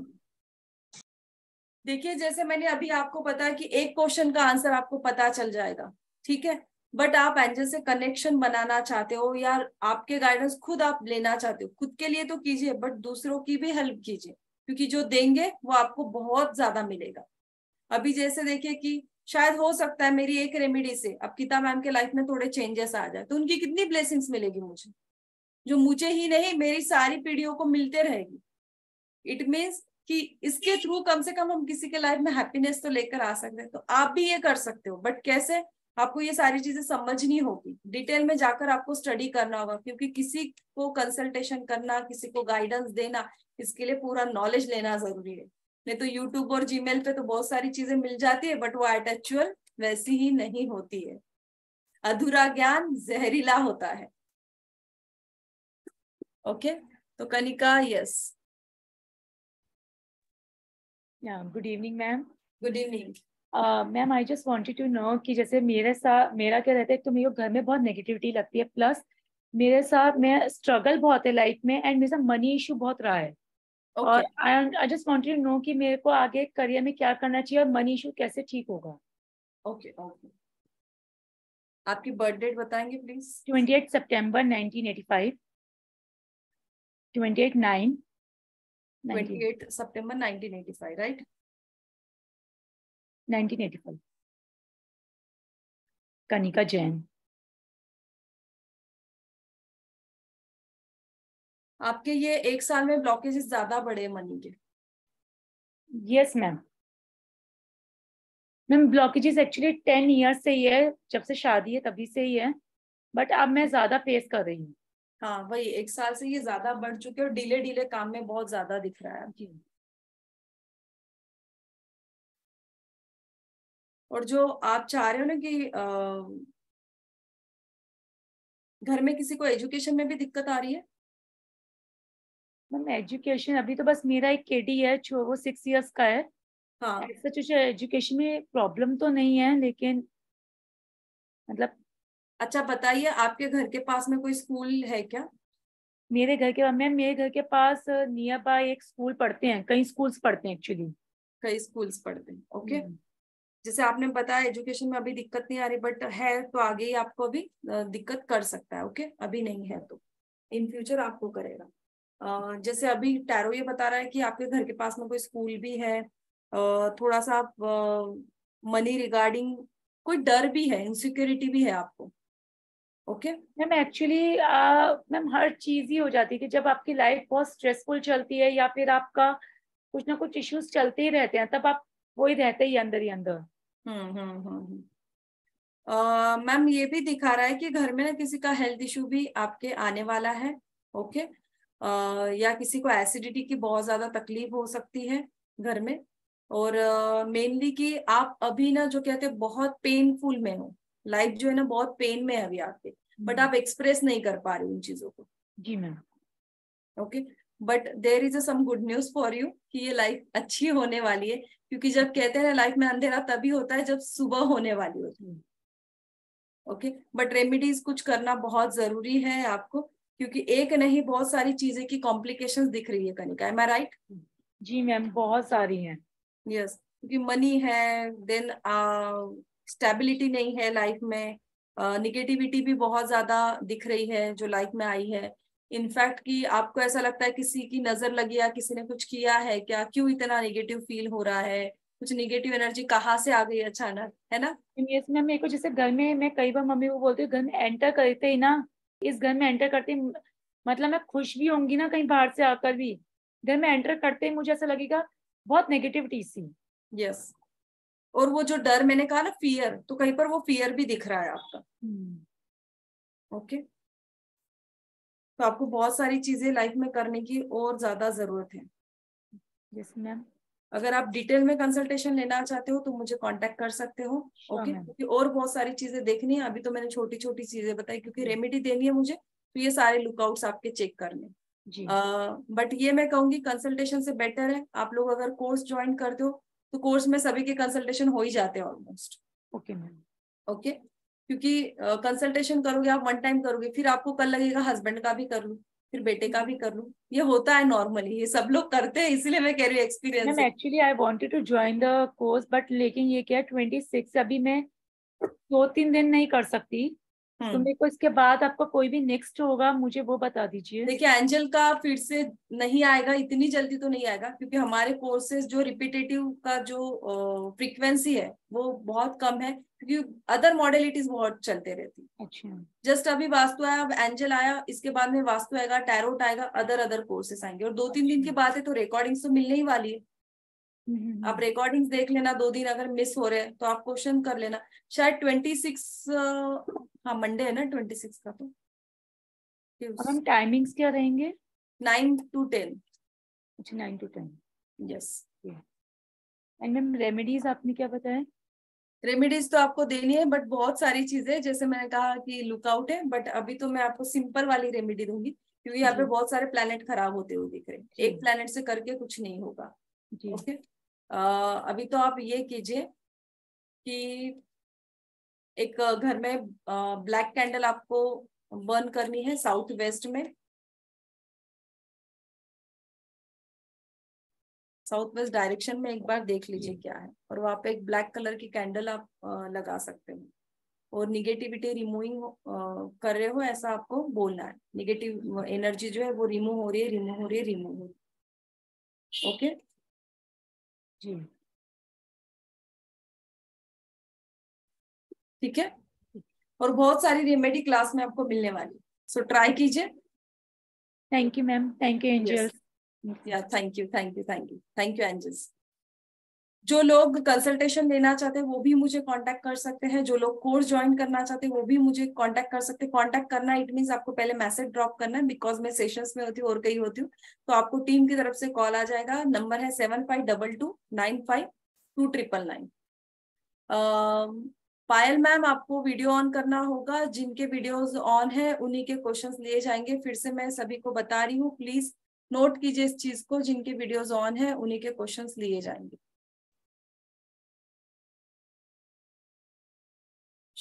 Speaker 1: देखिए जैसे मैंने अभी आपको पता कि एक क्वेश्चन का आंसर आपको पता चल जाएगा। ठीक है? बट आप एंजल से कनेक्शन बनाना चाहते हो या आपके गाइडेंस खुद आप लेना चाहते हो? खुद के लिए तो कीजिए बट दूसरों की भी हेल्प कीजिए, क्योंकि जो देंगे वो आपको बहुत ज़्यादा मिलेगा। अभी जैसे देखिए कि शायद हो सकता है मेरी एक रेमेडी से अब किता मैम के लाइफ में थोड़े चेंजेस आ जाए तो उनकी कितनी ब्लेसिंग्स मिलेगी मुझे? जो मुझे ही नहीं, मेरी सारी पीढ़ियों को मिलते रहेगी। इट मीन्स कि इसके थ्रू कम से कम हम किसी के लाइफ में हैप्पीनेस तो लेकर आ सकते हैं तो आप भी ये कर सकते हो बट कैसे? आपको ये सारी चीज़ें समझनी होगी। डिटेल में जाकर आपको स्टडी करना होगा क्योंकि किसी को कंसल्टेशन करना किसी को गाइडेंस देना इसके लिए पूरा नॉलेज लेना ज़रूरी है। नहीं तो यूट्यूब और जीमेल पे तो बहुत सारी चीज़ें मिल जाती है बट वो एट वैसी ही नहीं होती है। अधूरा ज्ञान जहरीला होता है। Okay okay? तो Kanika yes
Speaker 6: good evening ma'am
Speaker 1: good evening
Speaker 6: ma'am I just wanted to know कि जैसे मेरे साथ मेरा क्या रहता है तो मेरे को घर में बहुत नेगेटिविटी लगती है। प्लस मेरे साथ मैं स्ट्रगल बहुत है लाइफ में एंड मेरे साथ मनी इशू बहुत रहा है। okay. और I just wanted to know कि मेरे को आगे करियर में क्या करना चाहिए और मनी इशू कैसे ठीक होगा।
Speaker 1: Okay okay, okay okay. आपकी बर्थ डेट बताएँगे please
Speaker 6: twenty eight September nineteen eighty five twenty eight nine
Speaker 1: twenty eight September nineteen eighty five right
Speaker 6: 1985 Kanika Jain.
Speaker 1: आपके ये एक साल में ब्लॉकेजेस ज़्यादा बड़े मनी के?
Speaker 6: Yes ma'am ma'am blockages actually ten years से ही है जब से शादी है तभी से ही है बट अब मैं ज़्यादा फेस कर रही हूँ।
Speaker 1: हाँ वही एक साल से ये ज़्यादा बढ़ चुके और डिले डिले काम में बहुत ज़्यादा दिख रहा है। जी। और जो आप चाह रहे हो ना कि घर में किसी को एजुकेशन में भी दिक्कत आ रही है?
Speaker 6: मैम एजुकेशन अभी तो बस मेरा एक केडी है जो वो सिक्स इयर्स का है। हाँ। एजुकेशन में प्रॉब्लम तो नहीं है लेकिन मतलब
Speaker 1: अच्छा बताइए आपके घर के पास में कोई स्कूल है क्या?
Speaker 6: मेरे घर के मैम मेरे घर के पास नियर बाय एक स्कूल पढ़ते हैं कई स्कूल्स पढ़ते हैं एक्चुअली
Speaker 1: कई स्कूल्स पढ़ते हैं ओके okay? जैसे आपने बताया एजुकेशन में अभी दिक्कत नहीं आ रही बट है तो आगे ही आपको अभी दिक्कत कर सकता है ओके अभी नहीं है तो। इन फ्यूचर आपको करेगा। जैसे अभी टैरो ये बता रहा है कि आपके घर के पास में कोई स्कूल भी है थोड़ा सा मनी रिगार्डिंग कोई डर भी है इनसिक्योरिटी भी है आपको ओके
Speaker 6: मैम एक्चुअली मैम, हर चीज़ ही हो जाती है कि जब आपकी लाइफ बहुत स्ट्रेसफुल चलती है या फिर आपका कुछ ना कुछ इश्यूज़ चलते ही रहते हैं, तब आप वही रहते ही अंदर ही अंदर।
Speaker 1: मैम ये भी दिखा रहा है कि घर में ना किसी का हेल्थ इशू भी आपके आने वाला है ओके आ, या किसी को एसिडिटी की बहुत ज़्यादा तकलीफ़ हो सकती है घर में। और मेनली कि आप अभी ना जो कहते हैं बहुत पेनफुल में हो। लाइफ जो है ना बहुत पेन में है अभी आपके। बट आप एक्सप्रेस नहीं कर पा रहे उन चीज़ों को।
Speaker 6: जी ma'am.
Speaker 1: Okay but there is a some good news for you कि ये लाइफ अच्छी होने वाली है। क्योंकि जब कहते हैं लाइफ में अंधेरा तभी होता है जब सुबह होने वाली होती है। ओके बट रेमिडीज कुछ करना बहुत ज़रूरी है आपको क्योंकि एक नहीं बहुत सारी चीज़ें की कॉम्प्लिकेशंस दिख रही है कनिका। एम आई राइट
Speaker 6: जी मैम बहुत सारी हैं।
Speaker 1: यस yes, क्योंकि मनी है देन स्टेबिलिटी uh, नहीं है लाइफ में। निगेटिविटी uh, भी बहुत ज़्यादा दिख रही है जो लाइफ में आई है। इनफैक्ट कि आपको ऐसा लगता है किसी की नज़र लगी या किसी ने कुछ किया है क्या? क्यों इतना नेगेटिव फील हो रहा है? कुछ नेगेटिव एनर्जी कहाँ से आ गई अचानक? है ना?
Speaker 6: यस मैम मेरे को जैसे घर में मैं कई बार मम्मी को बोलती हूँ घर में एंटर करते ही ना इस घर में एंटर करते मतलब मैं खुश भी होंगी ना कहीं बाहर से आकर भी। घर में एंटर करते ही मुझे ऐसा लगेगा बहुत नेगेटिविटी सी।
Speaker 1: यस और वो जो डर मैंने कहा ना फियर तो कहीं पर वो फियर भी दिख रहा है आपका। ओके तो आपको बहुत सारी चीज़ें लाइफ में करने की और ज़्यादा ज़रूरत है।
Speaker 6: यस मैम
Speaker 1: अगर आप डिटेल में कंसल्टेशन लेना चाहते हो तो मुझे कांटेक्ट कर सकते हो ओके?
Speaker 6: ma'am.
Speaker 1: क्योंकि और बहुत सारी चीज़ें देखनी है अभी तो मैंने छोटी छोटी चीज़ें बताई क्योंकि रेमेडी देनी है मुझे तो ये सारे लुकआउट्स आपके चेक करने। बट ये मैं कहूँगी कंसल्टेशन से बेटर है। आप लोग अगर कोर्स ज्वाइन करते हो तो कोर्स में सभी के कंसल्टेशन हो ही जाते हैं ऑलमोस्ट
Speaker 6: ओके मैम
Speaker 1: ओके? क्योंकि कंसल्टेशन करोगे आप वन टाइम करोगे फिर आपको कल लगेगा हस्बैंड का भी कर लू फिर बेटे का भी कर लू। ये होता है नॉर्मली ये सब लोग करते हैं इसीलिए मैं कह रही हूँ experience
Speaker 6: actually I wanted to join the course but लेकिन ये क्या ट्वेंटी सिक्स अभी मैं दो तीन दिन नहीं कर सकती। तो मेरे को इसके बाद आपका कोई भी नेक्स्ट होगा मुझे वो बता दीजिए।
Speaker 1: देखिए एंजल का फिर से नहीं आएगा इतनी जल्दी तो नहीं आएगा क्योंकि हमारे कोर्सेज जो रिपीटेटिव का जो फ्रीक्वेंसी है वो बहुत कम है क्योंकि अदर मॉडलिटीज बहुत चलते रहती
Speaker 6: अच्छा।
Speaker 1: जस्ट अभी वास्तु आया अब एंजल आया इसके बाद में वास्तु आएगा टैरोट आएगा अदर अदर कोर्सेस आएँगे। और दो तीन दिन के बाद है तो रिकॉर्डिंग्स तो मिलने ही वाली है।
Speaker 6: हम्म,
Speaker 1: आप रिकॉर्डिंग्स देख लेना दो दिन अगर मिस हो रहे हैं तो आप क्वेश्चन कर लेना। शायद ट्वेंटी सिक्स हाँ मंडे है ना ट्वेंटी सिक्स का तो
Speaker 6: मैम टाइमिंग्स क्या रहेंगे?
Speaker 1: नाइन टू टेन
Speaker 6: अच्छा nine to ten
Speaker 1: yes
Speaker 6: and ma'am remedies आपने क्या बताया?
Speaker 1: रेमेडीज तो आपको देनी है बट बहुत सारी चीज़ें जैसे मैंने कहा कि लुकआउट है बट अभी तो मैं आपको सिंपल वाली रेमेडी दूँगी क्योंकि यहाँ पे बहुत सारे प्लेनेट खराब होते हुए दिख रहे हैं। एक प्लेनेट से करके कुछ नहीं होगा।
Speaker 6: जी।
Speaker 1: ओके अभी तो आप ये कीजिए कि एक घर में ब्लैक कैंडल आपको बर्न करनी है साउथ वेस्ट में। साउथ वेस्ट डायरेक्शन में एक बार देख लीजिए क्या है। और वहाँ पे एक ब्लैक कलर की कैंडल आप लगा सकते हो। और निगेटिविटी रिमूविंग कर रहे हो ऐसा आपको बोलना है। निगेटिव एनर्जी जो है वो रिमूव हो रही है रिमूव हो रही है रिमूव हो रही है। ओके?
Speaker 6: जी।
Speaker 1: ठीक है? और बहुत सारी रेमेडी क्लास में आपको मिलने वाली। सो ट्राई कीजिए।
Speaker 6: Thank you ma'am thank you angels
Speaker 1: या thank you thank you thank you thank you angels जो लोग कंसल्टेशन लेना चाहते हैं, वो भी मुझे कांटेक्ट कर सकते हैं। जो लोग कोर्स ज्वाइन करना चाहते हैं, वो भी मुझे कांटेक्ट कर सकते हैं। कांटेक्ट करना इट मींस आपको पहले मैसेज ड्रॉप करना है बिकॉज़ मैं सेशंस में होती हूँ और कहीं होती हूँ। तो आपको टीम की तरफ़ से कॉल आ जाएगा। नंबर है seven five double two nine five two triple nine Payal ma'am, आपको वीडियो ऑन करना होगा। जिनके वीडियोस ऑन है, उन्हीं के क्वेश्चंस लिए जाएँगे। फिर से मैं सभी को बता रही हूँ प्लीज़ नोट कीजिए इस चीज़ को। जिनके वीडियोस ऑन है, उन्हीं के क्वेश्चंस लिए जाएँगे।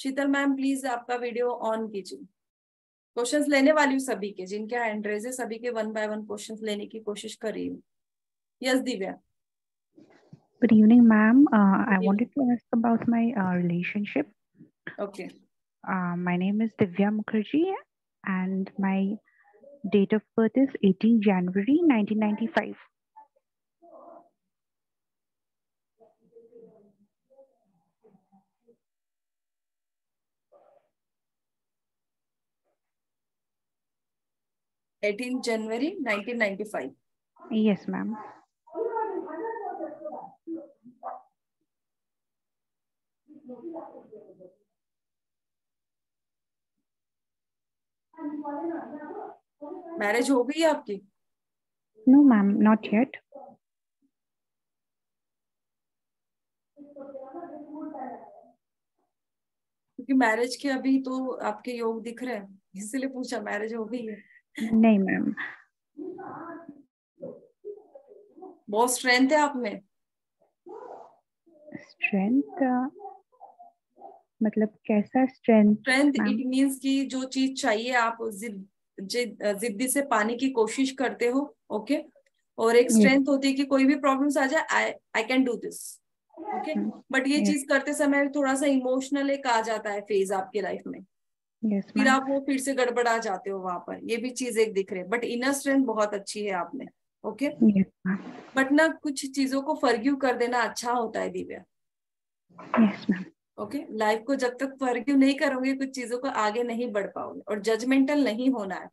Speaker 1: शीतल मैम प्लीज़ आपका वीडियो ऑन कीजिए। क्वेश्चंस लेने वाली हूँ सभी के जिनके हैंड रेज है सभी के वन बाय वन क्वेश्चंस लेने की कोशिश कर रही हूँ। Yes Divya.
Speaker 3: Good evening
Speaker 1: ma'am
Speaker 3: I wanted to ask about my relationship
Speaker 1: okay
Speaker 3: my name is Divya Mukherjee and my date of birth is 18 January
Speaker 1: eighteen January 1995
Speaker 3: Yes, ma'am.
Speaker 1: Marriage हो गई है आपकी
Speaker 3: No, ma'am, not yet.
Speaker 1: क्योंकि marriage के अभी तो आपके योग दिख रहे हैं इसीलिए पूछा मैरिज हो गई है
Speaker 3: नहीं मैम
Speaker 1: बहुत स्ट्रेंथ है आप में।
Speaker 3: स्ट्रेंथ मतलब कैसा स्ट्रेंथ
Speaker 1: स्ट्रेंथ इट मींस कि जो चीज़ चाहिए आप जिद जिद- जिद्दी से पाने की कोशिश करते हो ओके और एक स्ट्रेंथ होती है कि कोई भी प्रॉब्लम्स आ जाए I I can do this okay. But ये चीज़ करते समय थोड़ा सा इमोशनल एक आ जाता है फ़ेज़ आपकी लाइफ में।
Speaker 3: यस
Speaker 1: फिर आप वो फिर से गड़बड़ा जाते हो वहाँ पर। ये भी चीज़ एक दिख रही है। बट इनर स्ट्रेंथ बहुत अच्छी है आप में ओके बट ना कुछ चीज़ों को फर्ग्यू कर देना अच्छा होता है दिव्या।
Speaker 3: मैम
Speaker 1: ओके लाइफ को जब तक फर्ग्यू नहीं करोगे कुछ चीज़ों को आगे नहीं बढ़ पाओगे। और जजमेंटल नहीं होना है।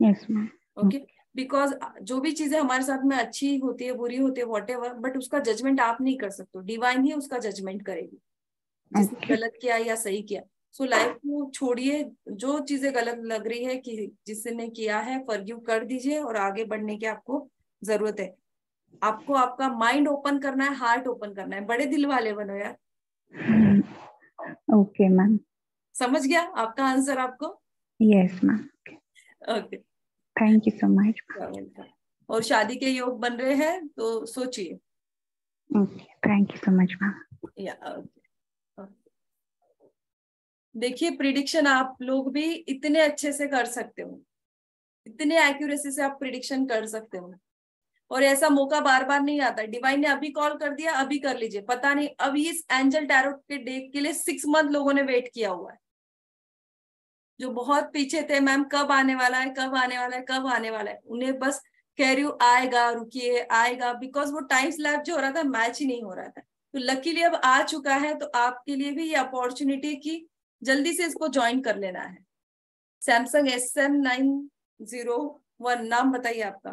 Speaker 3: मैम
Speaker 1: ओके बिकॉज़ जो भी चीज़ें हमारे साथ में अच्छी होती है बुरी होती है वॉट एवर बट उसका जजमेंट आप नहीं कर सकते डिवाइन ही उसका जजमेंट करेगी। जिसने
Speaker 3: Okay.
Speaker 1: गलत किया या सही किया। सो लाइफ को छोड़िए जो चीज़ें गलत लग रही है कि जिसने किया है फॉरगिव कर दीजिए और आगे बढ़ने की आपको ज़रूरत है। आपको आपका माइंड ओपन करना है हार्ट ओपन करना है। बड़े दिल वाले बनो यार।
Speaker 3: ओके मैम
Speaker 1: समझ गया आपका आंसर आपको?
Speaker 3: Yes ma'am
Speaker 1: okay
Speaker 3: thank you so much
Speaker 1: और शादी के योग बन रहे हैं तो सोचिए।
Speaker 3: Okay thank you so much ma'am
Speaker 1: या ओके देखिए प्रिडिक्शन आप लोग भी इतने अच्छे से कर सकते हो। इतने एक्यूरेसी से आप प्रिडिक्शन कर सकते हो। और ऐसा मौका बार बार नहीं आता। डिवाइन ने अभी कॉल कर दिया, अभी कर लीजिए। पता नहीं, अभी इस एंजल टैरोट के डेक के लिए सिक्स मंथ लोगों ने वेट किया हुआ है। जो बहुत पीछे थे मैम कब आने वाला है, कब आने वाला है, कब आने वाला है? उन्हें बस कह रही हूँ, आएगा, रुकिए, आएगा। बिकॉज़ वो टाइम स्लैब जो हो रहा था मैच ही नहीं हो रहा था। तो लकीली अब आ चुका है तो आपके लिए भी ये अपॉर्चुनिटी की जल्दी से इसको ज्वाइन कर लेना है। Samsung S M nine zero one नाम बताइए आपका।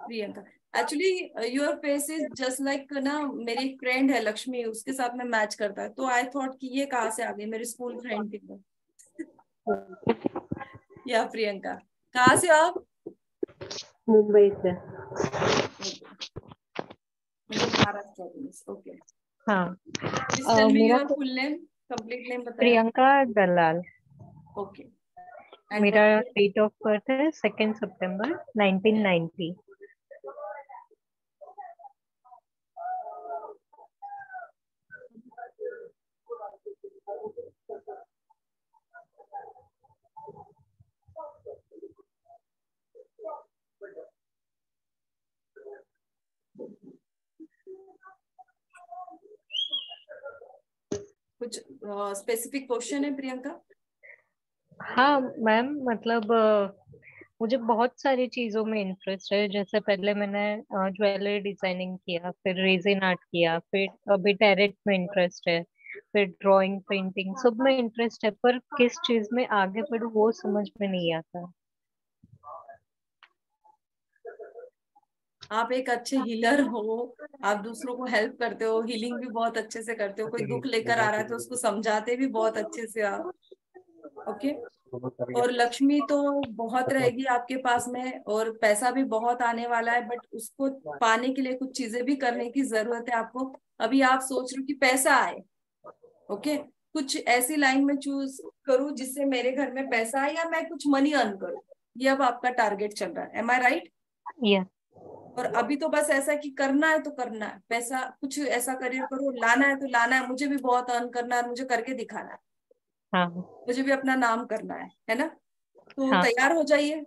Speaker 1: Priyanka. Actually your face is just like ना मेरी फ्रेंड है लक्ष्मी उसके साथ में मैच करता। है तो आई थॉट कि ये कहाँ से आ गई मेरी स्कूल फ्रेंड थी या प्रियंका कहाँ से आप?
Speaker 7: मुंबई से।
Speaker 1: महाराष्ट्र। ओके।
Speaker 7: हाँ।
Speaker 1: कंप्लीट नेम तो
Speaker 7: प्रियंका दलाल।
Speaker 1: ओके
Speaker 7: मेरा डेट ऑफ़ बर्थ है सेकेंड सेप्टेंबर नाइनटीन नाइनटी
Speaker 1: कुछ स्पेसिफिक क्वेश्चन है प्रियंका?
Speaker 7: हाँ मैम मतलब मुझे बहुत सारी चीज़ों में इंटरेस्ट है। जैसे पहले मैंने ज्वेलरी डिज़ाइनिंग किया, फिर रेजिन आर्ट किया, फिर अभी टैरेट में इंटरेस्ट है, फिर ड्राइंग पेंटिंग सब में इंटरेस्ट है, पर किस चीज़ में आगे बढ़ू वो समझ में नहीं आता।
Speaker 1: आप एक अच्छे हीलर हो आप दूसरों को हेल्प करते हो हीलिंग भी बहुत अच्छे से करते हो कोई दुख लेकर आ रहा है तो उसको समझाते भी बहुत अच्छे से आप ओके और लक्ष्मी तो बहुत रहेगी आपके पास में और पैसा भी बहुत आने वाला है बट उसको पाने के लिए कुछ चीज़ें भी करने की ज़रूरत है आपको। अभी आप सोच रहे हो कि पैसा आए ओके कुछ ऐसी लाइन में चूज़ करूँ जिससे मेरे घर में पैसा आए या मैं कुछ मनी अर्न करूँ। ये अब आपका टारगेट चल रहा है। एम आई राइट और अभी तो बस ऐसा है कि करना है तो करना है। पैसा कुछ ऐसा करियर करो लाना है तो लाना है। मुझे भी बहुत अर्न करना है मुझे करके दिखाना है।
Speaker 7: हाँ।
Speaker 1: मुझे भी अपना नाम करना है है ना? तो
Speaker 7: हाँ।
Speaker 1: तैयार हो जाइए।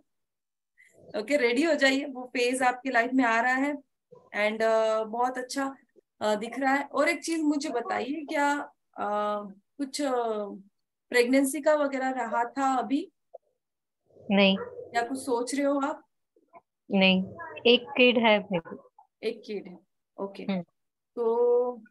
Speaker 1: ओके रेडी हो जाइए। वो फ़ेज़ आपकी लाइफ में आ रहा है एंड बहुत अच्छा uh, दिख रहा है। और एक चीज़ मुझे बताइए क्या uh, कुछ प्रेगनेंसी का वगैरह रहा था अभी?
Speaker 7: नहीं।
Speaker 1: या कुछ सोच रहे हो आप?
Speaker 7: नहीं एक किड है मेरी
Speaker 1: एक किड है ओके
Speaker 7: हम्म।
Speaker 1: तो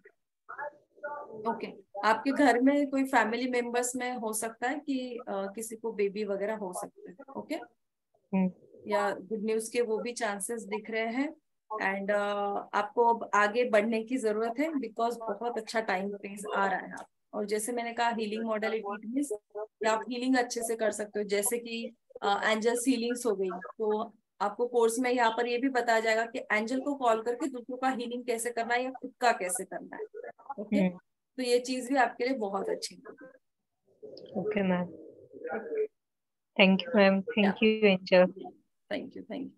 Speaker 1: ओके आपके घर में कोई फैमिली मेंबर्स में हो सकता है कि अ, किसी को बेबी वगैरह हो सकता है ओके
Speaker 7: हम्म।
Speaker 1: या गुड न्यूज़ के वो भी चांसेस दिख रहे हैं एंड आपको अब आगे बढ़ने की ज़रूरत है बिकॉज़ बहुत अच्छा टाइम फ़ेज़ आ रहा है आप और जैसे मैंने कहा हीलिंग मॉडलिटी मीन्स कि आप हीलिंग अच्छे से कर सकते हो जैसे कि एंजल्स हीलिंग्स हो गई तो आपको कोर्स में यहाँ पर ये भी बताया जाएगा कि एंजल को कॉल करके दूसरों का हीलिंग कैसे करना है या खुद का कैसे करना है। ओके
Speaker 7: हम्म,
Speaker 1: तो ये चीज़ भी आपके लिए बहुत अच्छी
Speaker 7: okay ma'am thank you ma'am thank you angel
Speaker 1: thank you thank you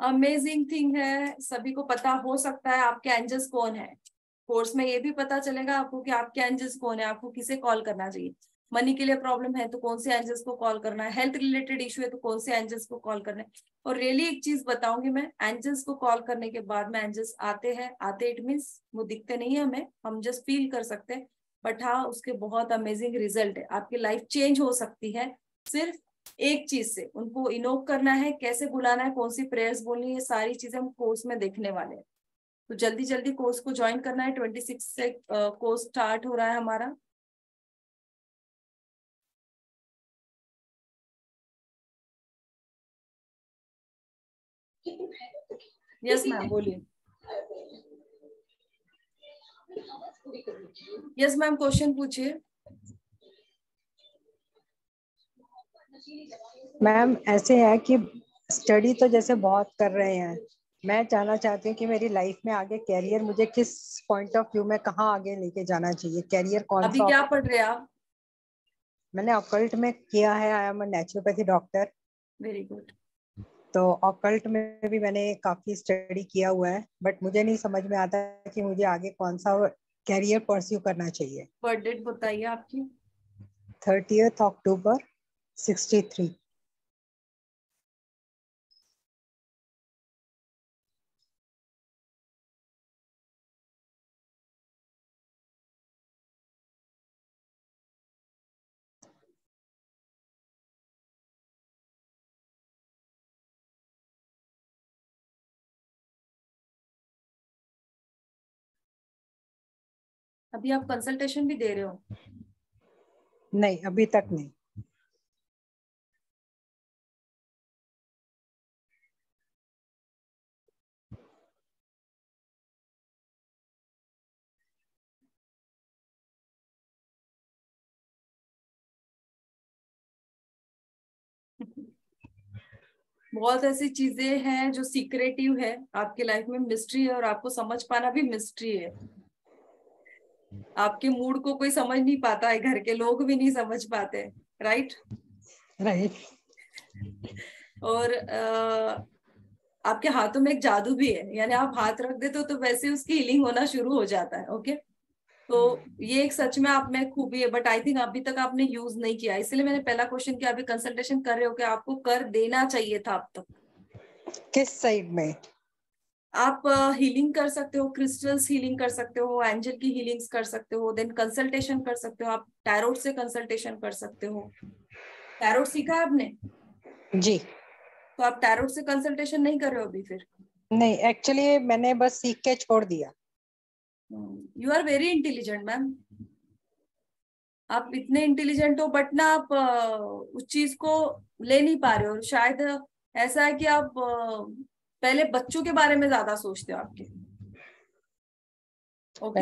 Speaker 1: amazing thing है सभी को पता हो सकता है आपके एंजल्स कौन है। कोर्स में ये भी पता चलेगा आपको कि आपके एंजल्स कौन है आपको किसे कॉल करना चाहिए। मनी के लिए प्रॉब्लम है तो कौन से एंजल्स को कॉल करना है? हेल्थ रिलेटेड इशू है तो कौन से एंजल्स को कॉल करना है? और रियली एक चीज़ बताऊँगी मैं एंजल्स को कॉल करने के बाद में एंजल्स आते हैं, आते इट मीन्स वो दिखते नहीं है हमें, हम जस्ट फील कर सकते हैं बट हाँ उसके बहुत अमेजिंग रिज़ल्ट है। आपकी लाइफ चेंज हो सकती है, सिर्फ़ एक चीज़ से। उनको इनोक करना है, कैसे बुलाना है, कौन सी प्रेयर्स बोलनी है सारी चीज़ें हम कोर्स में देखने वाले हैं। तो जल्दी जल्दी कोर्स को ज्वाइन करना है ट्वेंटी सिक्स से कोर्स स्टार्ट हो रहा है हमारा। यस मैम बोलिए। यस मैम क्वेश्चन पूछिए।
Speaker 8: मैम ऐसे है कि स्टडी तो जैसे बहुत कर रहे हैं। मैं जानना चाहती हूँ कि मेरी लाइफ में आगे कैरियर मुझे किस पॉइंट ऑफ़ व्यू में कहाँ आगे लेके जाना चाहिए? कैरियर कौन
Speaker 1: अभी क्या पढ़ रहे हैं आप?
Speaker 8: मैंने अकल्ट में किया है I am naturopathy doctor
Speaker 1: very good
Speaker 8: तो ऑकल्ट में भी मैंने काफ़ी स्टडी किया हुआ है बट मुझे नहीं समझ में आता कि मुझे आगे कौन सा कैरियर परस्यू करना चाहिए।
Speaker 1: बर्थडेट बताइए आपकी।
Speaker 8: थर्टियथ अक्टूबर सिक्सटी थ्री
Speaker 1: अभी आप कंसल्टेशन भी दे रहे हो?
Speaker 8: नहीं अभी तक नहीं।
Speaker 1: बहुत ऐसी चीज़ें हैं जो सीक्रेटिव है। आपके लाइफ में मिस्ट्री है और आपको समझ पाना भी मिस्ट्री है। आपके मूड को कोई समझ नहीं पाता है घर के लोग भी नहीं समझ पाते राइट
Speaker 8: राइट
Speaker 1: और आ, आपके हाथों में एक जादू भी है यानी आप हाथ रख देते हो तो वैसे उसकी हीलिंग होना शुरू हो जाता है ओके तो ये एक सच में आप में खूबी है बट आई थिंक अभी तक आपने यूज़ नहीं किया इसलिए मैंने पहला क्वेश्चन किया अभी कंसल्टेशन कर रहे हो कि आपको कर देना चाहिए था अब तक।
Speaker 8: किस साइड में?
Speaker 1: आप हीलिंग कर सकते हो क्रिस्टल्स हीलिंग कर सकते हो एंजल की हीलिंग्स कर सकते हो देन कंसल्टेशन कर सकते हो आप टैरोट से कंसल्टेशन कर सकते हो। टैरोट सीखा है आपने?
Speaker 8: जी।
Speaker 1: तो आप टैरोट से कंसल्टेशन नहीं कर रहे हो अभी फिर?
Speaker 8: नहीं एक्चुअली मैंने बस सीख के छोड़ दिया।
Speaker 1: You are very intelligent ma'am आप इतने इंटेलिजेंट हो बट ना आप उस चीज़ को ले नहीं पा रहे हो। शायद ऐसा है कि आप पहले बच्चों के बारे में ज़्यादा सोचते हो आपके ओके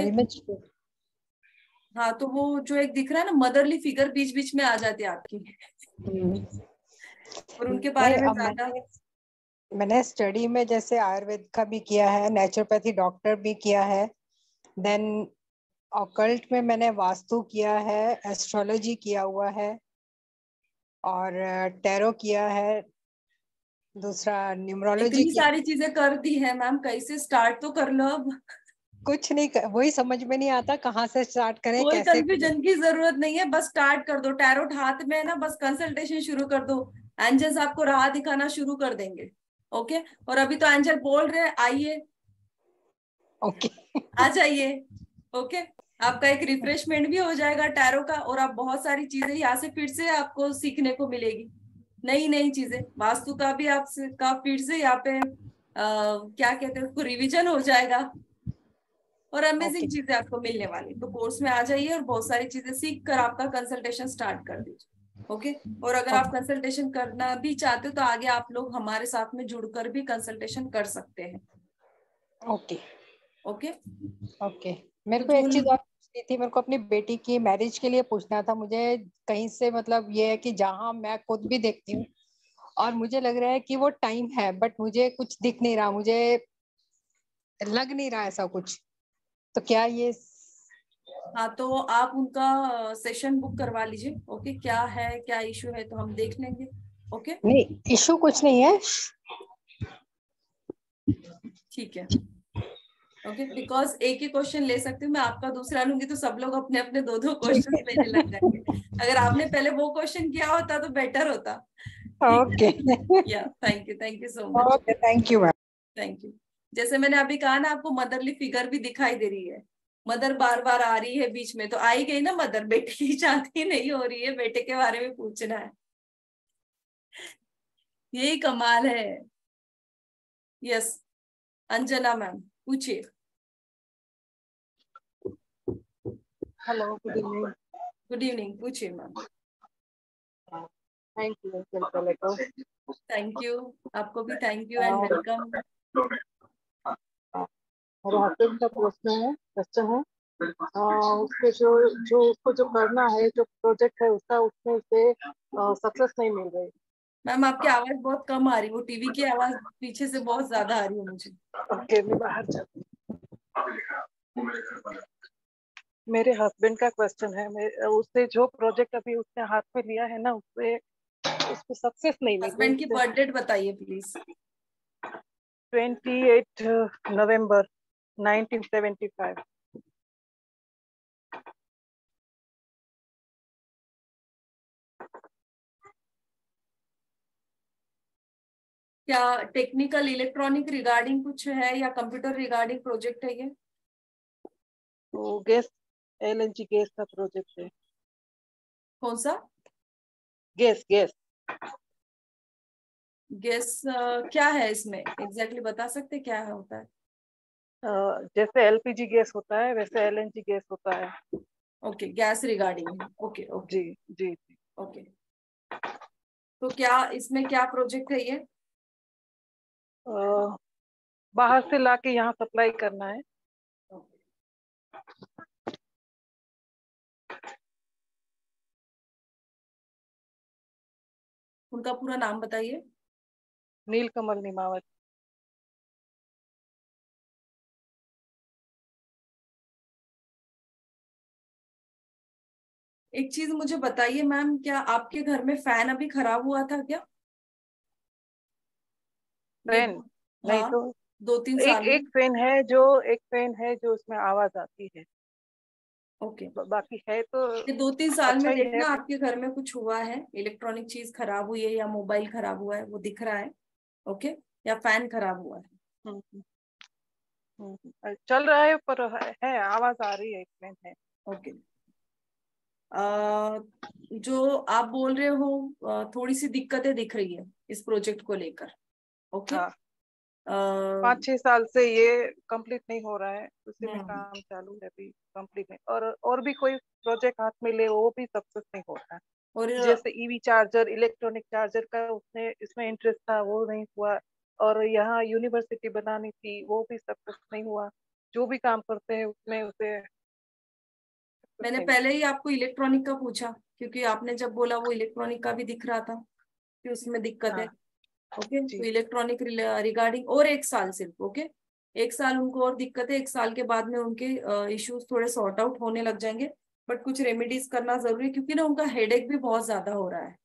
Speaker 1: हाँ तो वो जो एक दिख रहा है ना मदरली फिगर बीच बीच में आ जाती है आपकी। और उनके बारे में ज़्यादा
Speaker 8: मैंने स्टडी में जैसे आयुर्वेद का भी किया है नेचुरोपैथी डॉक्टर भी किया है देन ऑकल्ट में मैंने वास्तु किया है एस्ट्रोलॉजी किया हुआ है और टेरो किया है दूसरा न्यूमरोलॉजी
Speaker 1: इतनी सारी चीज़ें कर दी है मैम कैसे स्टार्ट तो कर लो अब।
Speaker 8: कुछ नहीं कर, वही समझ में नहीं आता कहाँ से स्टार्ट करें
Speaker 1: कोई
Speaker 8: कैसे
Speaker 1: कंफ्यूजन की ज़रूरत नहीं है बस स्टार्ट कर दो। टैरोट हाथ में है ना बस कंसल्टेशन शुरू कर दो। एंजल्स आपको राह दिखाना शुरू कर देंगे ओके और अभी तो एंजल बोल रहे हैं आइए।
Speaker 8: ओके
Speaker 1: आ जाइए ओके आपका एक रिफ्रेशमेंट भी हो जाएगा टैरो का और आप बहुत सारी चीज़ें यहाँ से फिर से आपको सीखने को मिलेगी। नई नई चीज़ें। वास्तु का भी आप का फिर से यहाँ पे आ, क्या कहते हैं उसको रिविजन हो जाएगा। और अमेजिंग okay. चीज़ें आपको मिलने वाली। तो कोर्स में आ जाइए और बहुत सारी चीज़ें सीख कर आपका कंसल्टेशन स्टार्ट कर दीजिए। Okay okay? और अगर okay. आप कंसल्टेशन करना भी चाहते हो तो आगे आप लोग हमारे साथ में जुड़कर भी कंसल्टेशन कर सकते हैं।
Speaker 8: ओके
Speaker 1: ओके
Speaker 8: ओके मेरे को एक चीज़ और पूछनी थी मेरे को अपनी बेटी की मैरिज के लिए पूछना था। मुझे कहीं से मतलब ये है कि जहाँ मैं खुद भी देखती हूँ और मुझे लग रहा है कि वो टाइम है बट मुझे कुछ दिख नहीं रहा मुझे लग नहीं रहा ऐसा कुछ। तो क्या ये
Speaker 1: हाँ तो आप उनका सेशन बुक करवा लीजिए। ओके क्या है क्या इशू है तो हम देख लेंगे। ओके
Speaker 8: नहीं इशू कुछ नहीं है।
Speaker 1: ठीक है। ओके बिकॉज़ एक ही क्वेश्चन ले सकती हूँ मैं आपका दूसरा लूँगी तो सब लोग अपने अपने दो दो क्वेश्चन लेने लग जाएँगे। अगर आपने पहले वो क्वेश्चन किया होता तो बेटर होता।
Speaker 8: ओके
Speaker 1: या thank you thank you so much
Speaker 8: okay thank you
Speaker 1: thank you जैसे मैंने अभी कहा ना आपको मदरली फिगर भी दिखाई दे रही है। मदर बार बार आ रही है बीच में तो आई गई ना मदर बेटे की शादी नहीं हो रही है बेटे के बारे में पूछना है। यही कमाल है। यस अंजना मैम पूछिए।
Speaker 9: Hello good evening
Speaker 1: good evening पूछिए ma'am
Speaker 9: thank you
Speaker 1: thank you आपको भी thank you and welcome
Speaker 9: husband का प्रश्न है क्वेश्चन है। उसके जो जो उसको जो करना है जो प्रोजेक्ट है उसका उसमें से सक्सेस नहीं मिल रही।
Speaker 1: मैम आपकी आवाज़ बहुत कम आ रही वो टीवी की आवाज़ पीछे से बहुत ज़्यादा आ रही है मुझे।
Speaker 9: ओके मैं बाहर जाती मेरे हस्बैंड का क्वेश्चन है उससे जो प्रोजेक्ट अभी उसने हाथ में लिया है ना उससे उसको सक्सेस नहीं मिली।
Speaker 1: हस्बैंड की बर्थ डेट बताइए प्लीज़
Speaker 9: 28 नवंबर 1975
Speaker 1: क्या टेक्निकल इलेक्ट्रॉनिक रिगार्डिंग कुछ है या कंप्यूटर रिगार्डिंग प्रोजेक्ट है ये?
Speaker 9: तो गैस एलएनजी गैस का प्रोजेक्ट है।
Speaker 1: कौन सा?
Speaker 9: गैस गैस
Speaker 1: गैस क्या है इसमें? एग्जैक्टली exactly बता सकते क्या है होता है?
Speaker 9: uh, जैसे एलपीजी गैस होता है वैसे एलएनजी गैस होता है।
Speaker 1: Okay gas regarding okay okay
Speaker 9: जी जी
Speaker 1: ओके okay. तो क्या इसमें क्या प्रोजेक्ट है ये?
Speaker 9: बाहर से लाके यहाँ सप्लाई करना है।
Speaker 1: उनका पूरा नाम बताइए।
Speaker 9: नील कमल निमावत।
Speaker 1: एक चीज़ मुझे बताइए मैम क्या आपके घर में फ़ैन अभी खराब हुआ था क्या?
Speaker 9: फ़ैन नहीं हाँ, तो
Speaker 1: दो तीन साल
Speaker 9: एक एक फ़ैन है जो एक फ़ैन है जो उसमें आवाज़ आती है।
Speaker 1: ओके। okay.
Speaker 9: बाकी है तो
Speaker 1: दो तीन साल अच्छा में देखना आपके घर में कुछ हुआ है इलेक्ट्रॉनिक चीज़ खराब हुई है या मोबाइल खराब हुआ है वो दिख रहा है ओके? okay? या फ़ैन खराब हुआ है?
Speaker 9: हम्म, हम्म, हम्म, चल रहा है पर है आवाज़ आ रही है फ़ैन है।
Speaker 1: ओके। आ, जो आप बोल रहे हो थोड़ी सी दिक्कतें दिख रही है इस प्रोजेक्ट को लेकर। ओके। हाँ.
Speaker 9: पाँच छह साल से ये कंप्लीट नहीं हो रहा है उसी में काम चालू है अभी कंप्लीट नहीं। और और भी कोई प्रोजेक्ट हाथ में ले वो भी सक्सेस नहीं हो रहा है। और जैसे ईवी चार्जर इलेक्ट्रॉनिक चार्जर का उसने इसमें इंटरेस्ट था वो नहीं हुआ। और यहाँ यूनिवर्सिटी बनानी थी वो भी सक्सेस नहीं हुआ। जो भी काम करते हैं उसमें उसे
Speaker 1: मैंने पहले ही आपको इलेक्ट्रॉनिक का पूछा क्योंकि आपने जब बोला वो इलेक्ट्रॉनिक का भी दिख रहा था कि उसमें दिक्कत हाँ. है। ओके तो इलेक्ट्रॉनिक रिगार्डिंग और एक साल सिर्फ़ ओके एक साल उनको और दिक्कत है एक साल के बाद में उनके इश्यूज़ थोड़े सॉर्ट आउट होने लग जाएँगे बट कुछ रेमेडीज करना ज़रूरी है क्योंकि ना उनका हेडेक भी बहुत ज़्यादा हो रहा है।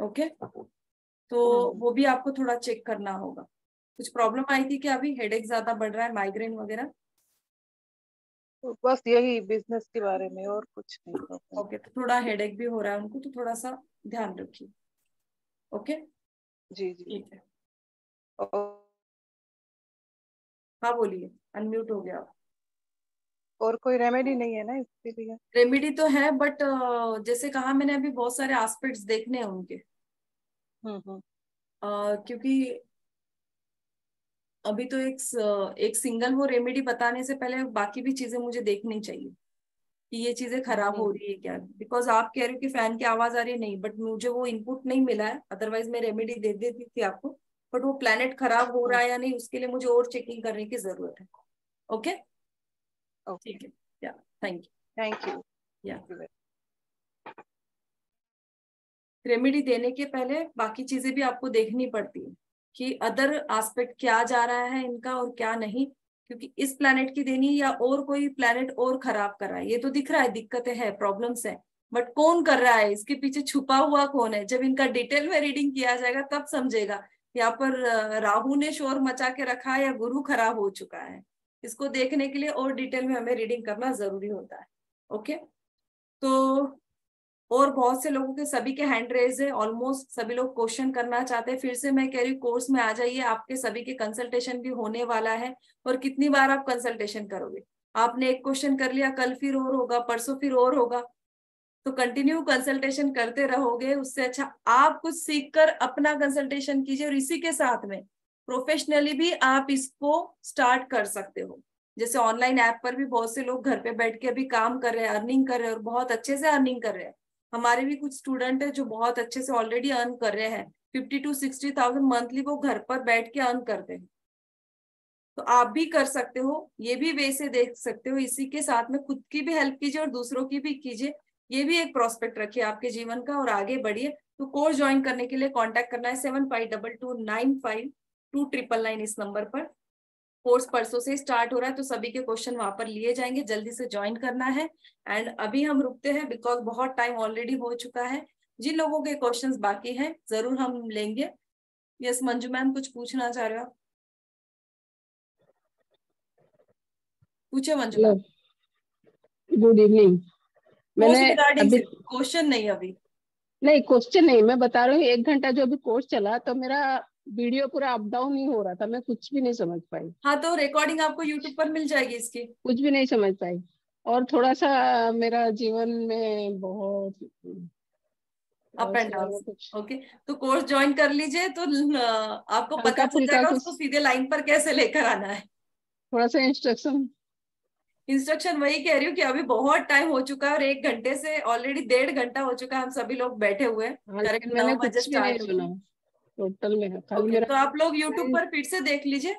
Speaker 1: Okay hmm. तो हम्म। वो भी आपको थोड़ा चेक करना होगा। कुछ प्रॉब्लम आई थी कि अभी? हेडेक ज़्यादा बढ़ रहा है माइग्रेन वगैरह?
Speaker 9: तो बस यही बिज़नेस के बारे में और कुछ नहीं
Speaker 1: ओके तो थोड़ा हेडेक भी हो रहा है उनको तो थोड़ा सा ध्यान रखिए। ओके?
Speaker 9: जी जी
Speaker 1: ठीक है। हाँ बोलिए। अनम्यूट हो गया।
Speaker 9: और कोई रेमेडी नहीं है ना इसके लिए?
Speaker 1: रेमेडी तो है बट जैसे कहा मैंने अभी बहुत सारे एस्पेक्ट्स देखने हैं उनके।
Speaker 9: हम्म हम्म।
Speaker 1: क्योंकि अभी तो एक एक सिंगल वो रेमेडी बताने से पहले बाकी भी चीज़ें मुझे देखनी चाहिए। कि ये चीज़ें खराब हो रही है क्या? बिकॉज़ आप कह रहे हो कि फ़ैन की आवाज़ आ रही है नहीं बट मुझे वो इनपुट नहीं मिला है। अदरवाइज़ मैं रेमेडी दे देती थी आपको। बट वो प्लेनेट खराब हो रहा है या नहीं उसके लिए मुझे और चेकिंग करने की ज़रूरत है। ओके ठीक है। या थैंक यू
Speaker 9: थैंक यू
Speaker 1: या रेमेडी देने के पहले बाकी चीज़ें भी आपको देखनी पड़ती है कि अदर एस्पेक्ट क्या जा रहा है इनका और क्या नहीं। क्योंकि इस प्लानट की देनी या और कोई प्लानट और खराब कर रहा है, ये तो दिख रहा है, दिक्कतें हैं प्रॉब्लम्स है। बट कौन कर रहा है? इसके पीछे छुपा हुआ कौन है? जब इनका डिटेल में रीडिंग किया जाएगा, तब समझेगा। यहाँ पर राहु ने शोर मचा के रखा है या गुरु खराब हो चुका है? इसको देखने के लिए और डिटेल में हमें रीडिंग करना ज़रूरी होता है। ओके तो और बहुत से लोगों के सभी के हैंड रेज है ऑलमोस्ट सभी लोग क्वेश्चन करना चाहते हैं। फिर से मैं कह रही हूँ कोर्स में आ जाइए, आपके सभी के कंसल्टेशन भी होने वाला है और कितनी बार आप कंसल्टेशन करोगे? आपने एक क्वेश्चन कर लिया, कल फिर और होगा, परसों फिर और होगा। तो कंटिन्यू कंसल्टेशन करते रहोगे, उससे अच्छा आप कुछ सीख कर अपना कंसल्टेशन कीजिए और इसी के साथ में प्रोफेशनली भी आप इसको स्टार्ट कर सकते हो। जैसे ऑनलाइन ऐप पर भी बहुत से लोग घर पे बैठ के अभी काम कर रहे हैं अर्निंग कर रहे हैं और बहुत अच्छे से अर्निंग कर रहे हैं। हमारे भी कुछ स्टूडेंट है जो बहुत अच्छे से ऑलरेडी अर्न कर रहे हैं। Fifty to sixty thousand monthly वो घर पर बैठ के अर्न करते हैं। तो आप भी कर सकते हो, ये भी वे से देख सकते हो, इसी के साथ में खुद की भी हेल्प कीजिए और दूसरों की भी कीजिए। ये भी एक प्रोस्पेक्ट रखिए आपके जीवन का और आगे बढ़िए। तो कोर्स ज्वाइन करने के लिए कांटेक्ट करना है seven five double two nine five two triple nine इस नंबर पर। कोर्स परसों से स्टार्ट हो रहा है तो सभी के क्वेश्चन वहाँ पर लिए जाएँगे जल्दी से ज्वाइन करना है। एंड अभी हम रुकते हैं बिकॉज़ बहुत टाइम ऑलरेडी हो चुका है। जिन लोगों के क्वेश्चंस बाकी हैं ज़रूर हम लेंगे। यस मंजू मैम कुछ पूछना चाह रहे हो पूछे मंजू मैम।
Speaker 10: गुड इवनिंग मैंने
Speaker 1: क्वेश्चन नहीं अभी।
Speaker 10: नहीं क्वेश्चन नहीं मैं बता रही हूँ एक घंटा जो अभी कोर्स चला तो मेरा वीडियो पूरा अप डाउन ही हो रहा था मैं कुछ भी नहीं समझ पाई।
Speaker 1: हाँ तो रिकॉर्डिंग आपको यूट्यूब पर मिल जाएगी इसकी।
Speaker 10: कुछ भी नहीं समझ पाई। और थोड़ा सा मेरा जीवन में बहुत
Speaker 1: अप एंड डाउन ओके तो कोर्स ज्वाइन कर लीजिए तो आपको पता चल जाएगा उसको सीधे लाइन पर कैसे लेकर आना है।
Speaker 10: थोड़ा सा इंस्ट्रक्शन
Speaker 1: इंस्ट्रक्शन वही कह रही हूँ कि अभी बहुत टाइम हो चुका है और एक घंटे से ऑलरेडी डेढ़ घंटा हो चुका है हम सभी लोग बैठे हुए हैं।
Speaker 10: टोटल में
Speaker 1: okay, तो आप लोग यूट्यूब पर फिर से देख लीजिए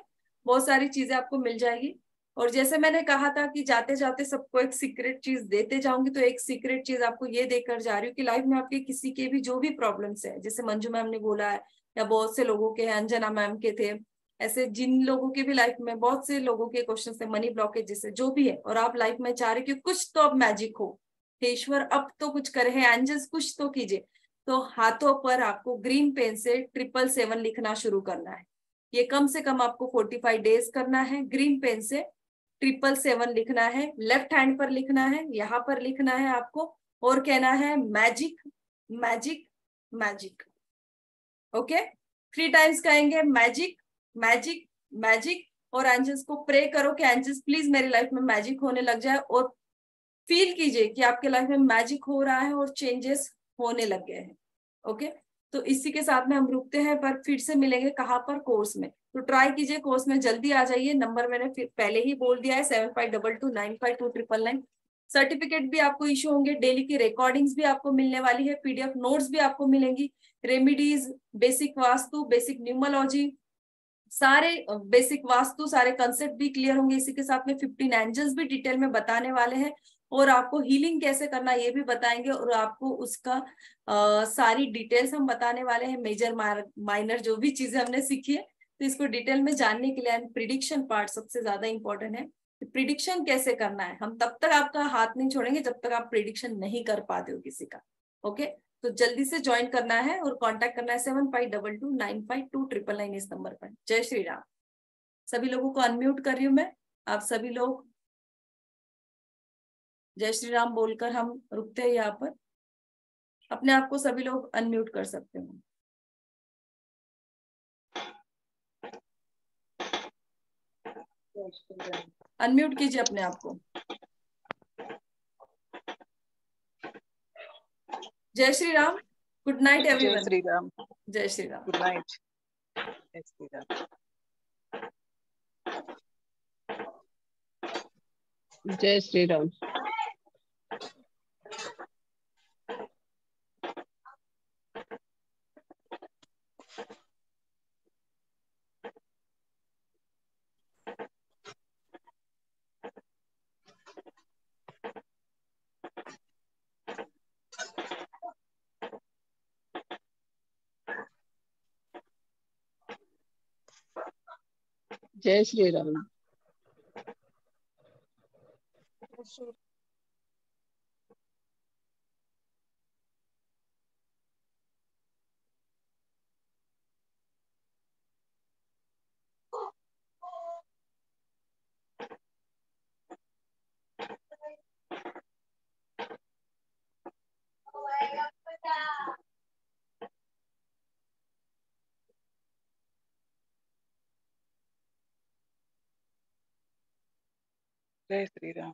Speaker 1: बहुत सारी चीज़ें आपको मिल जाएगी। और जैसे मैंने कहा था कि जाते जाते सबको एक सीक्रेट चीज़ देते जाऊँगी तो एक सीक्रेट चीज़ आपको ये देकर जा रही हूँ कि लाइफ में आपके किसी के भी जो भी प्रॉब्लम्स है जैसे मंजू मैम ने बोला है या बहुत से लोगों के हैं अंजना मैम के थे ऐसे जिन लोगों के भी लाइफ में बहुत से लोगों के क्वेश्चन है मनी ब्लॉकेज जैसे जो भी है और आप लाइफ में चाह रहे कि कुछ तो अब मैजिक हो ईश्वर अब तो कुछ करे है एंजल्स कुछ तो कीजिए। तो हाथों पर आपको ग्रीन पेन से ट्रिपल सेवन लिखना शुरू करना है। ये कम से कम आपको फोर्टी फाइव डेज़ करना है। ग्रीन पेन से ट्रिपल सेवन लिखना है। लेफ़्ट हैंड पर लिखना है। यहाँ पर लिखना है आपको। और कहना है magic magic magic okay three times कहेंगे मैजिक मैजिक मैजिक और एंजल्स को प्रे करो कि एंजल्स प्लीज़ मेरी लाइफ में मैजिक होने लग जाए। और फील कीजिए कि आपके लाइफ में मैजिक हो रहा है और चेंजेस होने लग गए हैं ओके तो इसी के साथ में हम रुकते हैं, पर फिर से मिलेंगे कहाँ पर कोर्स में? तो ट्राई कीजिए कोर्स में, जल्दी आ जाइए। नंबर मैंने फिर पहले ही बोल दिया है seven five double two nine five two triple nine certificate भी आपको इशू होंगे डेली की रिकॉर्डिंग्स भी आपको मिलने वाली है पीडीएफ नोट्स भी आपको मिलेंगी। Remedies basic vastu basic numerology सारे बेसिक वास्तु सारे कंसेप्ट भी क्लियर होंगे। इसी के साथ में फिफ्टीन एंजल्स भी डिटेल में बताने वाले हैं। और आपको हीलिंग कैसे करना ये भी बताएँगे और आपको उसका आ, सारी डिटेल्स हम बताने वाले हैं मेजर माइनर जो भी चीज़ें हमने सीखी है तो इसको डिटेल में जानने के लिए एंड प्रिडिक्शन पार्ट सबसे ज़्यादा इंपॉर्टेंट है। प्रिडिक्शन कैसे करना है? हम तब तक आपका हाथ नहीं छोड़ेंगे जब तक आप प्रिडिक्शन नहीं कर पाते हो किसी का ओके तो जल्दी से ज्वाइन करना है और कांटेक्ट करना है seven five double two nine five two triple nine इस नंबर पर। जय श्री राम। सभी लोगों को अनम्यूट कर रही हूँ मैं। आप सभी लोग जय श्री राम बोलकर हम रुकते हैं यहाँ पर। अपने आप को सभी लोग अनम्यूट कर सकते हैं। अनम्यूट कीजिए अपने आप को। जय Shri Ram. Good night everyone
Speaker 9: जय श्री राम।
Speaker 1: जय श्री राम।
Speaker 9: गुड नाइट जय श्री राम।
Speaker 10: जय श्री राम। जय श्री राम।
Speaker 9: जय श्री राम